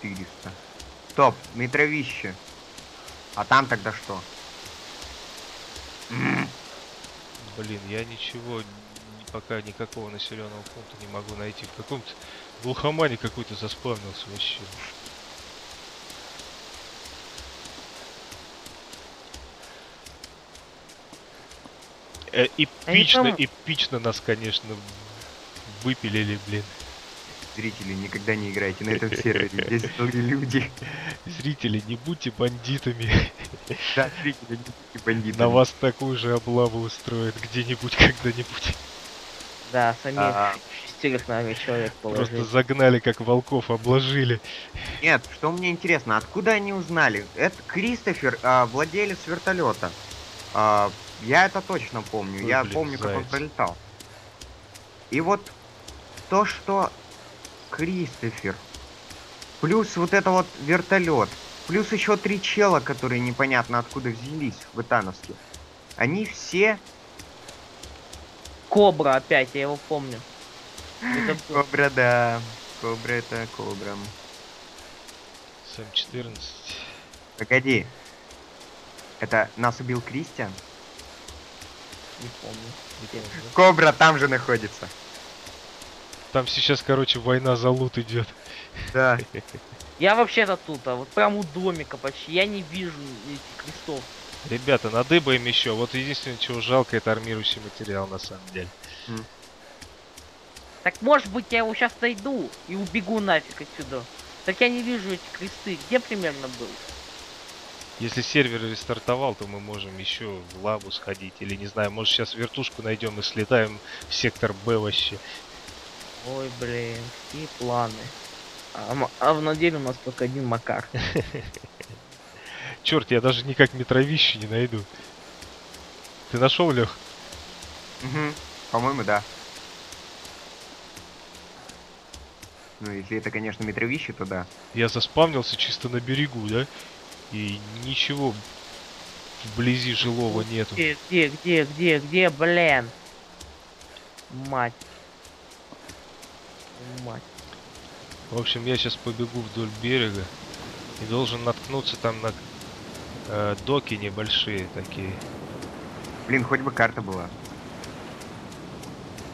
400. Стоп, метровище. А там тогда что? М, Блин, я ничего, пока никакого населенного пункта не могу найти. В каком-то глухомане какой-то заспавнился вообще. Э, эпично, эпично нас, конечно, выпилили, блин. Зрители, никогда не играйте на этом сервере. (laughs) Здесь были люди. Зрители, не будьте бандитами. Да, зрители, не будьте бандитами. На вас такую же облаву устроят где-нибудь, (laughs) когда-нибудь. Да, самих А. шестерых, наверное, человек Просто положили. загнали, как волков, обложили. Нет, что мне интересно, откуда они узнали? Это Кристофер, а, владелец вертолета. А, я это точно помню. Ой, я блин, помню, как он заяц. пролетал. И вот то, что Кристофер, плюс вот это вот вертолет, плюс еще три чела, которые непонятно откуда взялись в Итановске. Они все Кобра опять, я его помню. Это (laughs) Кобра, да. Кобра это кобра. Сэм 14. Погоди. Это нас убил Кристиан? Не помню. Кобра там же находится. Там сейчас, короче, война за лут идет. Да. Я вообще-то тут, а вот прям у домика почти. Я не вижу этих крестов. Ребята, надыбаем еще. Вот единственное, чего жалко, это армирующий материал, на самом деле. Так может быть я его сейчас найду и убегу нафиг отсюда. Так я не вижу эти кресты. Где примерно был? Если сервер рестартовал, то мы можем еще в лабу сходить. Или, не знаю, может сейчас вертушку найдем и слетаем в сектор Б вообще. Ой, блин, какие планы. А, а в на деле у нас только один Макар. (laughs) Черт, я даже никак метровище не найду. Ты нашел, Лех? Мгм. По-моему, да. Ну, если это, конечно, метровище, то да. Я заспавнился чисто на берегу, да? И ничего вблизи жилого нету. Где, где, где, где, где, блин? Мать. Мать. В общем, я сейчас побегу вдоль берега и должен наткнуться там на э, доки небольшие такие. Блин, хоть бы карта была.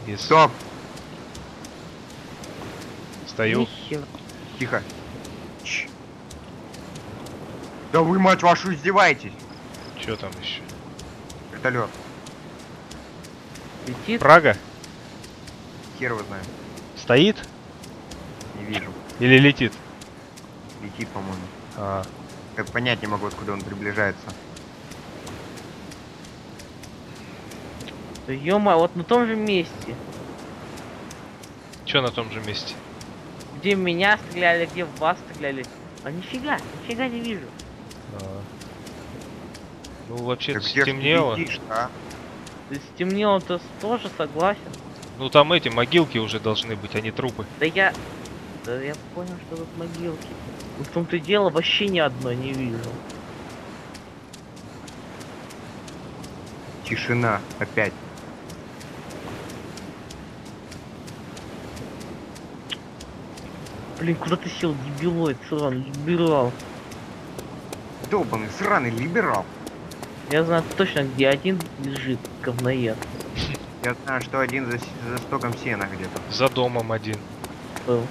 Если Стоп! стою, Нихера. Тихо. Чш. Да вы, мать вашу, издеваетесь! что там еще? Вертолет. Летит. Прага? Хер его знает. Стоит Не вижу. или летит? Летит, по-моему. А, Как понять не могу, откуда он приближается. Да ё вот на том же месте. что на том же месте? Где в меня стреляли, где в вас стреляли. А нифига, нифига не вижу. А. Ну, вообще Так где ж ты стемнело. летишь, а? Стемнело-то тоже согласен. Ну, там эти могилки уже должны быть, а не трупы. Да я... Да я понял, что тут могилки. Но в том-то и дело, вообще ни одной не вижу. Тишина. Опять. Блин, куда ты сел, дебилоид, сраный, либерал. Долбанный, сраный либерал. Я знаю точно, где один лежит, говноед. Я знаю, что один за, за стоком сена где-то. За домом один. был.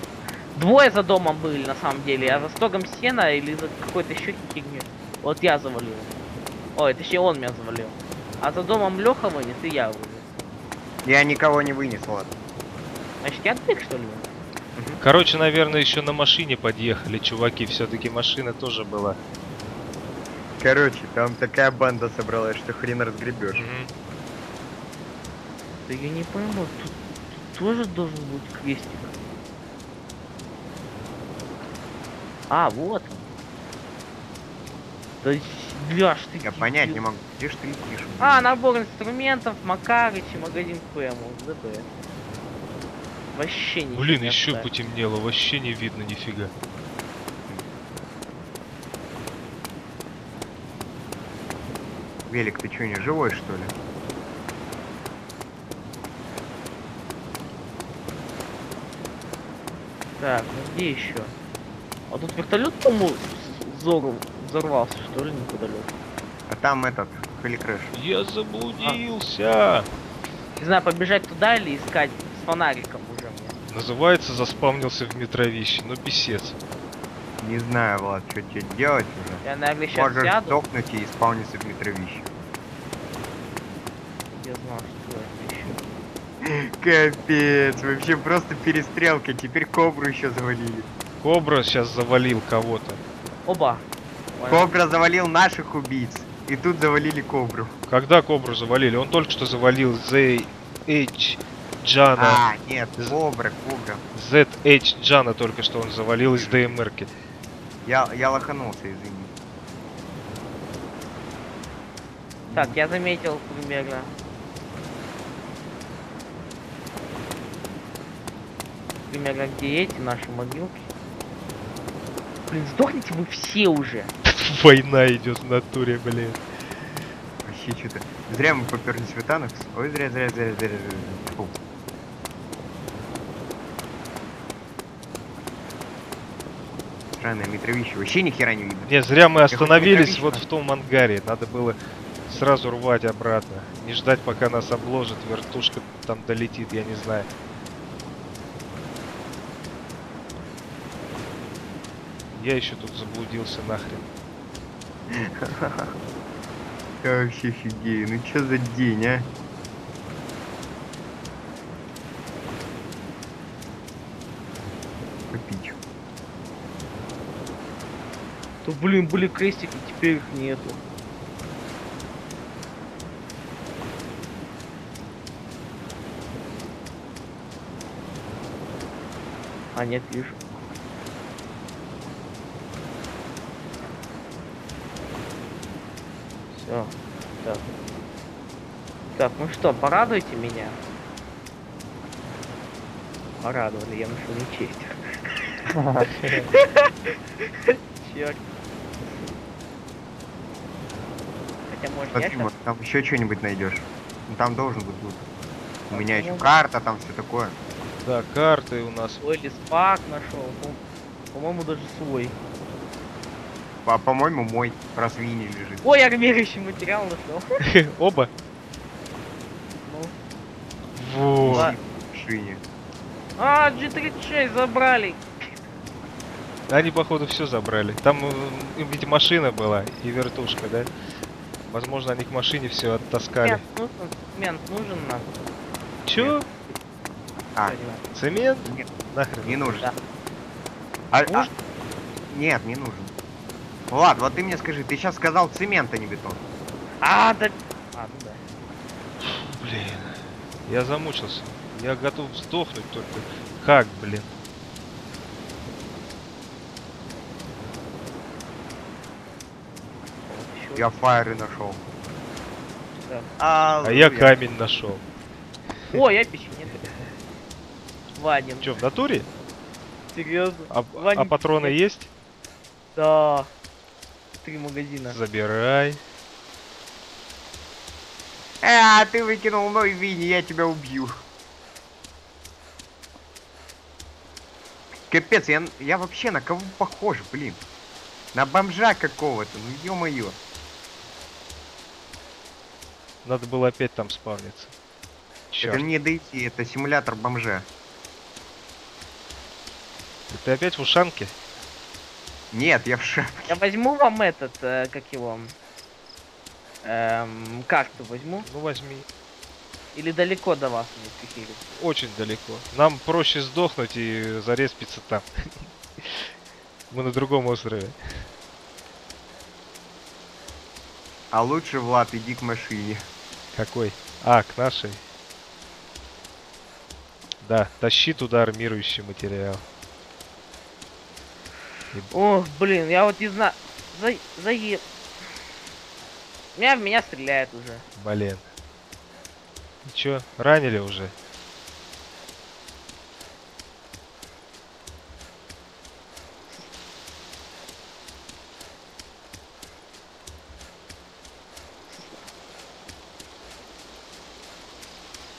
Двое за домом были на самом деле, а за стогом сена или за какой-то еще фигню. Вот я завалил. Ой, точнее он меня завалил. А за домом Леха вынес и я вынес. Я никого не вынес, ладно. Значит, я тык, что ли? Короче, наверное, еще на машине подъехали, чуваки. Все-таки машина тоже была. Короче, там такая банда собралась, что хрен разгребешь. Мгм. Да я не пойму, тут, тут тоже должен быть крестик. А, вот. он. Да бля, ж ты Я понять не могу, где ж ты летишь? А, набор инструментов, Макарыч и магазин ПМ, ЗБ. Вообще не Блин, еще потемнело, вообще не видно нифига. Велик, ты что, не живой, что ли? Так, ну где еще? А тут вертолет, по-моему, взорв- взорвался, что ли, неподалеку. А там этот, Хеликрэш. Я заблудился. Не знаю, побежать туда или искать с фонариком уже мне. Называется заспавнился в метровище. Ну писец. Не знаю, Влад, что тебе делать уже. Я, наверное, сейчас Можешь сяду. сдохнуть и исполниться в метровище. Я знал, что. Капец, вообще просто перестрелка, теперь кобру еще завалили. Кобра сейчас завалил кого-то. Оба. Кобра завалил наших убийц. И тут завалили кобру. Когда кобру завалили? Он только что завалил ZH Джана. А, нет, кобра, кобра. ZH Джана только что он завалил из ДМРки. Я, я лоханулся, извини. Так, я заметил примерно. Примерно где эти наши могилки. Блин, сдохните вы все уже. (laughs) Война идет в натуре, блин. Вообще что-то. Зря мы поперлись в Итанокс. Ой, зря, зря, зря, зря, зря. Фу. Странное метровище. Вообще ни хера не видно. Не, зря мы остановились вот в том ангаре. Надо было сразу рвать обратно. Не ждать, пока нас обложит, вертушка там долетит, я не знаю. Я еще тут заблудился нахрен. (laughs) Я вообще офигею. Ну что за день, а? Попить. То, блин, были крестики, теперь их нету. А, нет, вижу. Все. Так. Так, ну что, порадуйте меня. Порадовали, я нашел нечестер. Черт. Хотя может я там еще что-нибудь найдешь. Ну там должен быть лут. У меня еще по-моему- карта, там все такое. Да, карты у нас. свой леспак нашел. По- По-моему, даже свой. По- По-моему, мой раз в Вине лежит. Ой, армирующий материал нашел. (laughs) Оба. Ну. Вот. Машине. А, G36 забрали. Они, походу, все забрали. Там э, ведь машина была и вертушка, да? Возможно, они к машине все оттаскали. Мент нужен, мент нужен нам. Чё? А. Цемент? Нет. Нахрен. не нужен. Да. А- а- Нужен? Нет, не нужен. Влад, вот ты мне скажи, ты сейчас сказал цемент, а не бетон. А, да. А, ну да. Блин. Я замучился. Я готов сдохнуть только. Как, блин? Я фаеры нашел. Так. А я камень нашел. О, я печенье. Вадим. Че, в натуре? Серьезно? А, а патроны есть? Да. Три магазина. Забирай. А, ты выкинул мой Винни, я тебя убью. Капец, я, я вообще на кого похож, блин? На бомжа какого-то, ну ё-моё. Надо было опять там спавниться. Черт, Это не дойти, это симулятор бомжа. ты опять в ушанке? Нет, я в шапке. Я возьму вам этот, э, как его... Эм, карту возьму. Ну возьми. Или далеко до вас мне прихилить. Очень далеко. Нам проще сдохнуть и зареспиться там. (laughs) Мы на другом острове. А лучше, Влад, иди к машине. Какой? А, к нашей. Да, тащи туда армирующий материал. Ох, блин, я вот не знаю. За... Заеб... Меня в меня стреляет уже. Блин. Ну чё, ранили уже?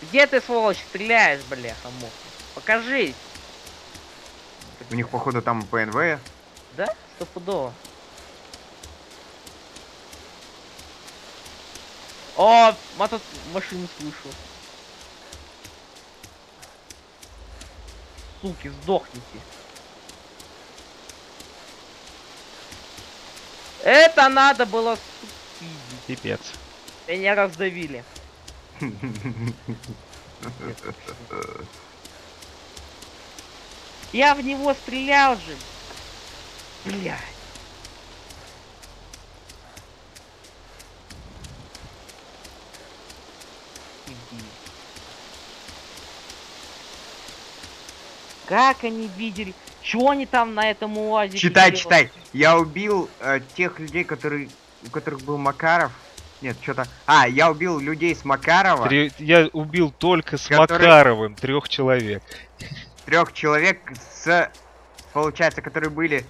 Где ты, сволочь, стреляешь, бляха, муха? Покажись. У них, походу, там ПНВ. Да? Стопудово. О, мотот машину слышу. Суки, сдохните. Это надо было. Пипец. Меня раздавили. (laughs) Я в него стрелял же. Блядь. Как они видели? Чего они там на этом УАЗе? Читай, читай. Я убил э, тех людей, которые, у которых был Макаров. Нет, что-то... А, я убил людей с Макарова. Три- Я убил только с Который- Макаровым трех человек. трех человек с, получается, которые были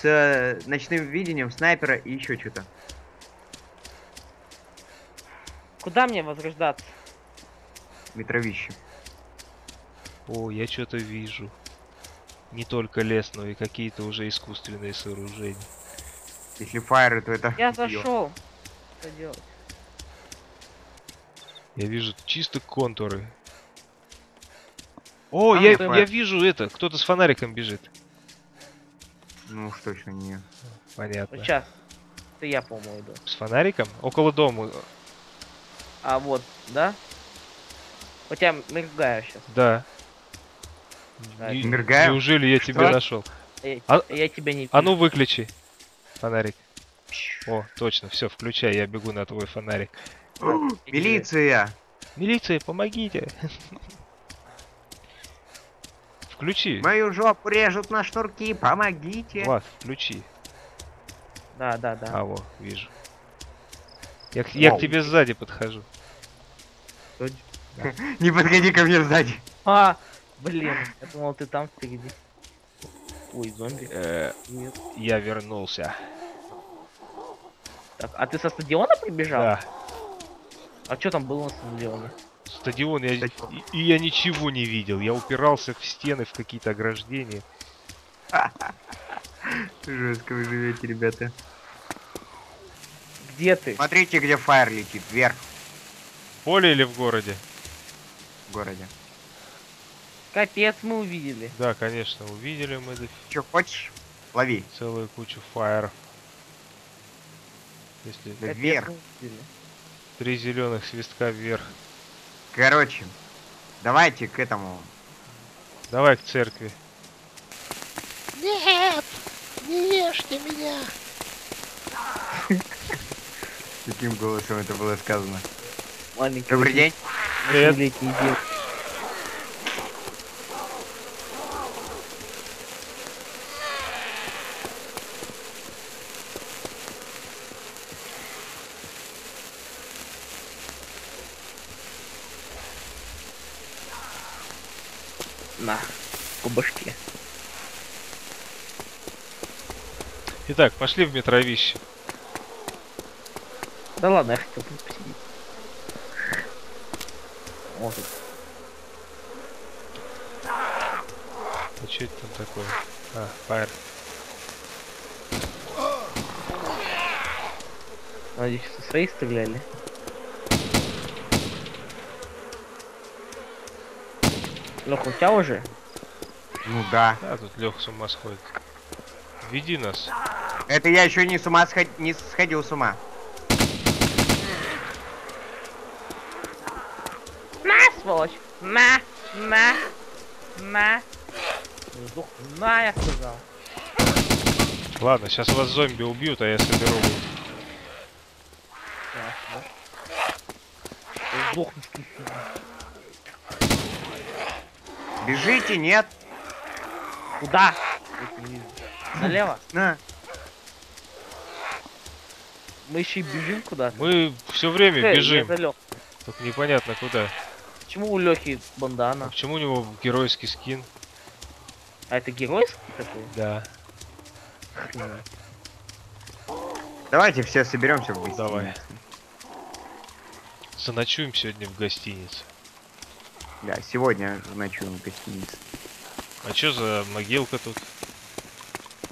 с э, ночным видением снайпера и еще что-то. Куда мне возрождаться? Митровище. О, я что-то вижу. Не только лес, но и какие-то уже искусственные сооружения. Если фаеры, то это... Я зашел. Что делать? Я вижу чисто контуры. О, А, я, я вижу это. Кто-то с фонариком бежит. Ну уж точно не. Понятно. Вот сейчас. Это я, по-моему, иду. С фонариком? Около дома. А вот, да? Вот я мигаю сейчас. Да. Так. Не- Моргаю? Неужели я Что? тебя нашел? Я, А- я тебя не А ну выключи. Фонарик. О, точно, все, включай, я бегу на твой фонарик. Милиция! Милиция, помогите! (laughs) Включи. Мою жопу режут на шнурки, помогите! Влад, включи. Да, да, да. А, во, вижу. Я, к- я к Вау. тебе сзади подхожу. (laughs) Не подходи ко мне сзади. А, блин, я думал, ты там впереди. Ой, зомби. Э, Нет. я вернулся. Так, а ты со стадиона прибежал? Да. А что там было на стадионе? Стадион, я, Стадион. и, и я ничего не видел. Я упирался в стены, в какие-то ограждения. (laughs) Жестко вы живете, ребята. Где ты? Смотрите, где фаер летит. Вверх В поле или в городе? в городе. Капец, мы увидели. Да, конечно, увидели мы Че хочешь? Лови. целую кучу фаеров. Если вверх. три зеленых свистка вверх. Короче, давайте к этому. Давай к церкви. Нет! Не ешьте меня! Каким голосом это было сказано? Маленький Добрый день. Привет. Итак, пошли в метровище. Да ладно, я хотел посидеть. Может. А что это там такое? А, фаер. Надеюсь, что свои стреляли. Лех, у тебя уже? Ну да. Да, тут Лех с ума сходит. Веди нас. Это я еще не с ума сход... не сходил с ума. На, сволочь! На! На! На! Сдох. На, я сказал. Ладно, сейчас вас зомби убьют, а я соберу. Да, да. Сдохни, ты. Бежите, нет? Куда? Налево? На. Мы еще и бежим куда-то. Мы все время Эй, бежим, только непонятно куда. Почему у Лехи А бандана? почему у него геройский скин? А это геройский такой? Да. Давайте все соберемся в гостинице. Давай. Заночуем сегодня в гостинице. Да, сегодня ночуем в гостинице. А чё за могилка тут?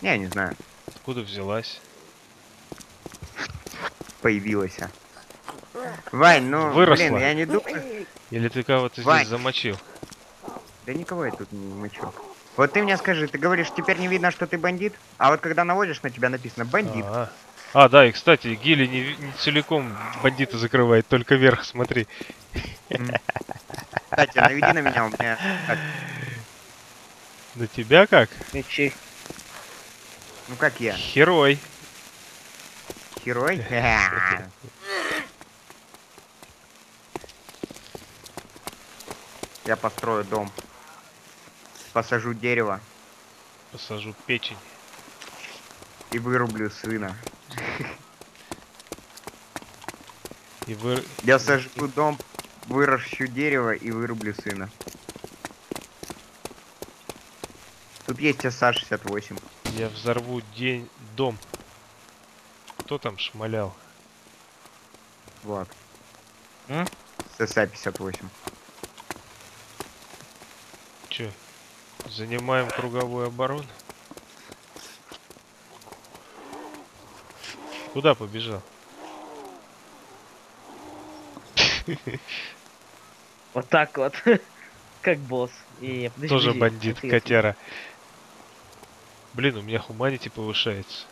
Я не знаю, Откуда взялась? Появилась. а. Вань, ну, Выросла. блин, я не думаю... Или ты кого-то Вань. здесь замочил? Да никого я тут не мочу. Вот ты мне скажи, ты говоришь, теперь не видно, что ты бандит? А вот когда наводишь, на тебя написано бандит. А, а, да, и кстати, Гили не, не целиком бандита закрывает, только вверх, смотри. Кстати, наведи на меня, у меня... как- На тебя как? Ну как я? Герой. Герой? (laughs) (laughs) Я построю дом. Посажу дерево Посажу печень. и вырублю сына. И вы... Я сожгу дом, выращу дерево и вырублю сына. Тут есть СА-68. Я взорву день... дом. Кто там шмалял? Вот. М? С СА-58. Чё? Занимаем круговую оборону? Куда побежал? (laughs) Вот так вот. (laughs) Как босс. И, подожди, Тоже подожди, бандит, интересно. котяра. Блин, у меня хуманити повышается.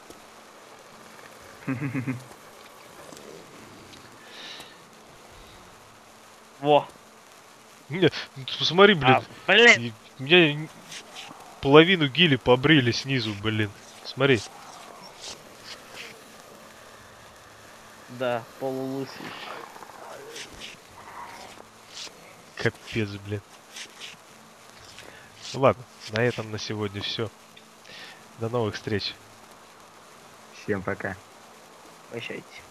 Во. Не, ну ты посмотри, блин. А, блин. и- У меня половину гили побрили снизу, блин. Смотри. Да, полулысый. Капец, блин. Ну Ладно, на этом на сегодня все. До новых встреч. Всем пока. Прощайте.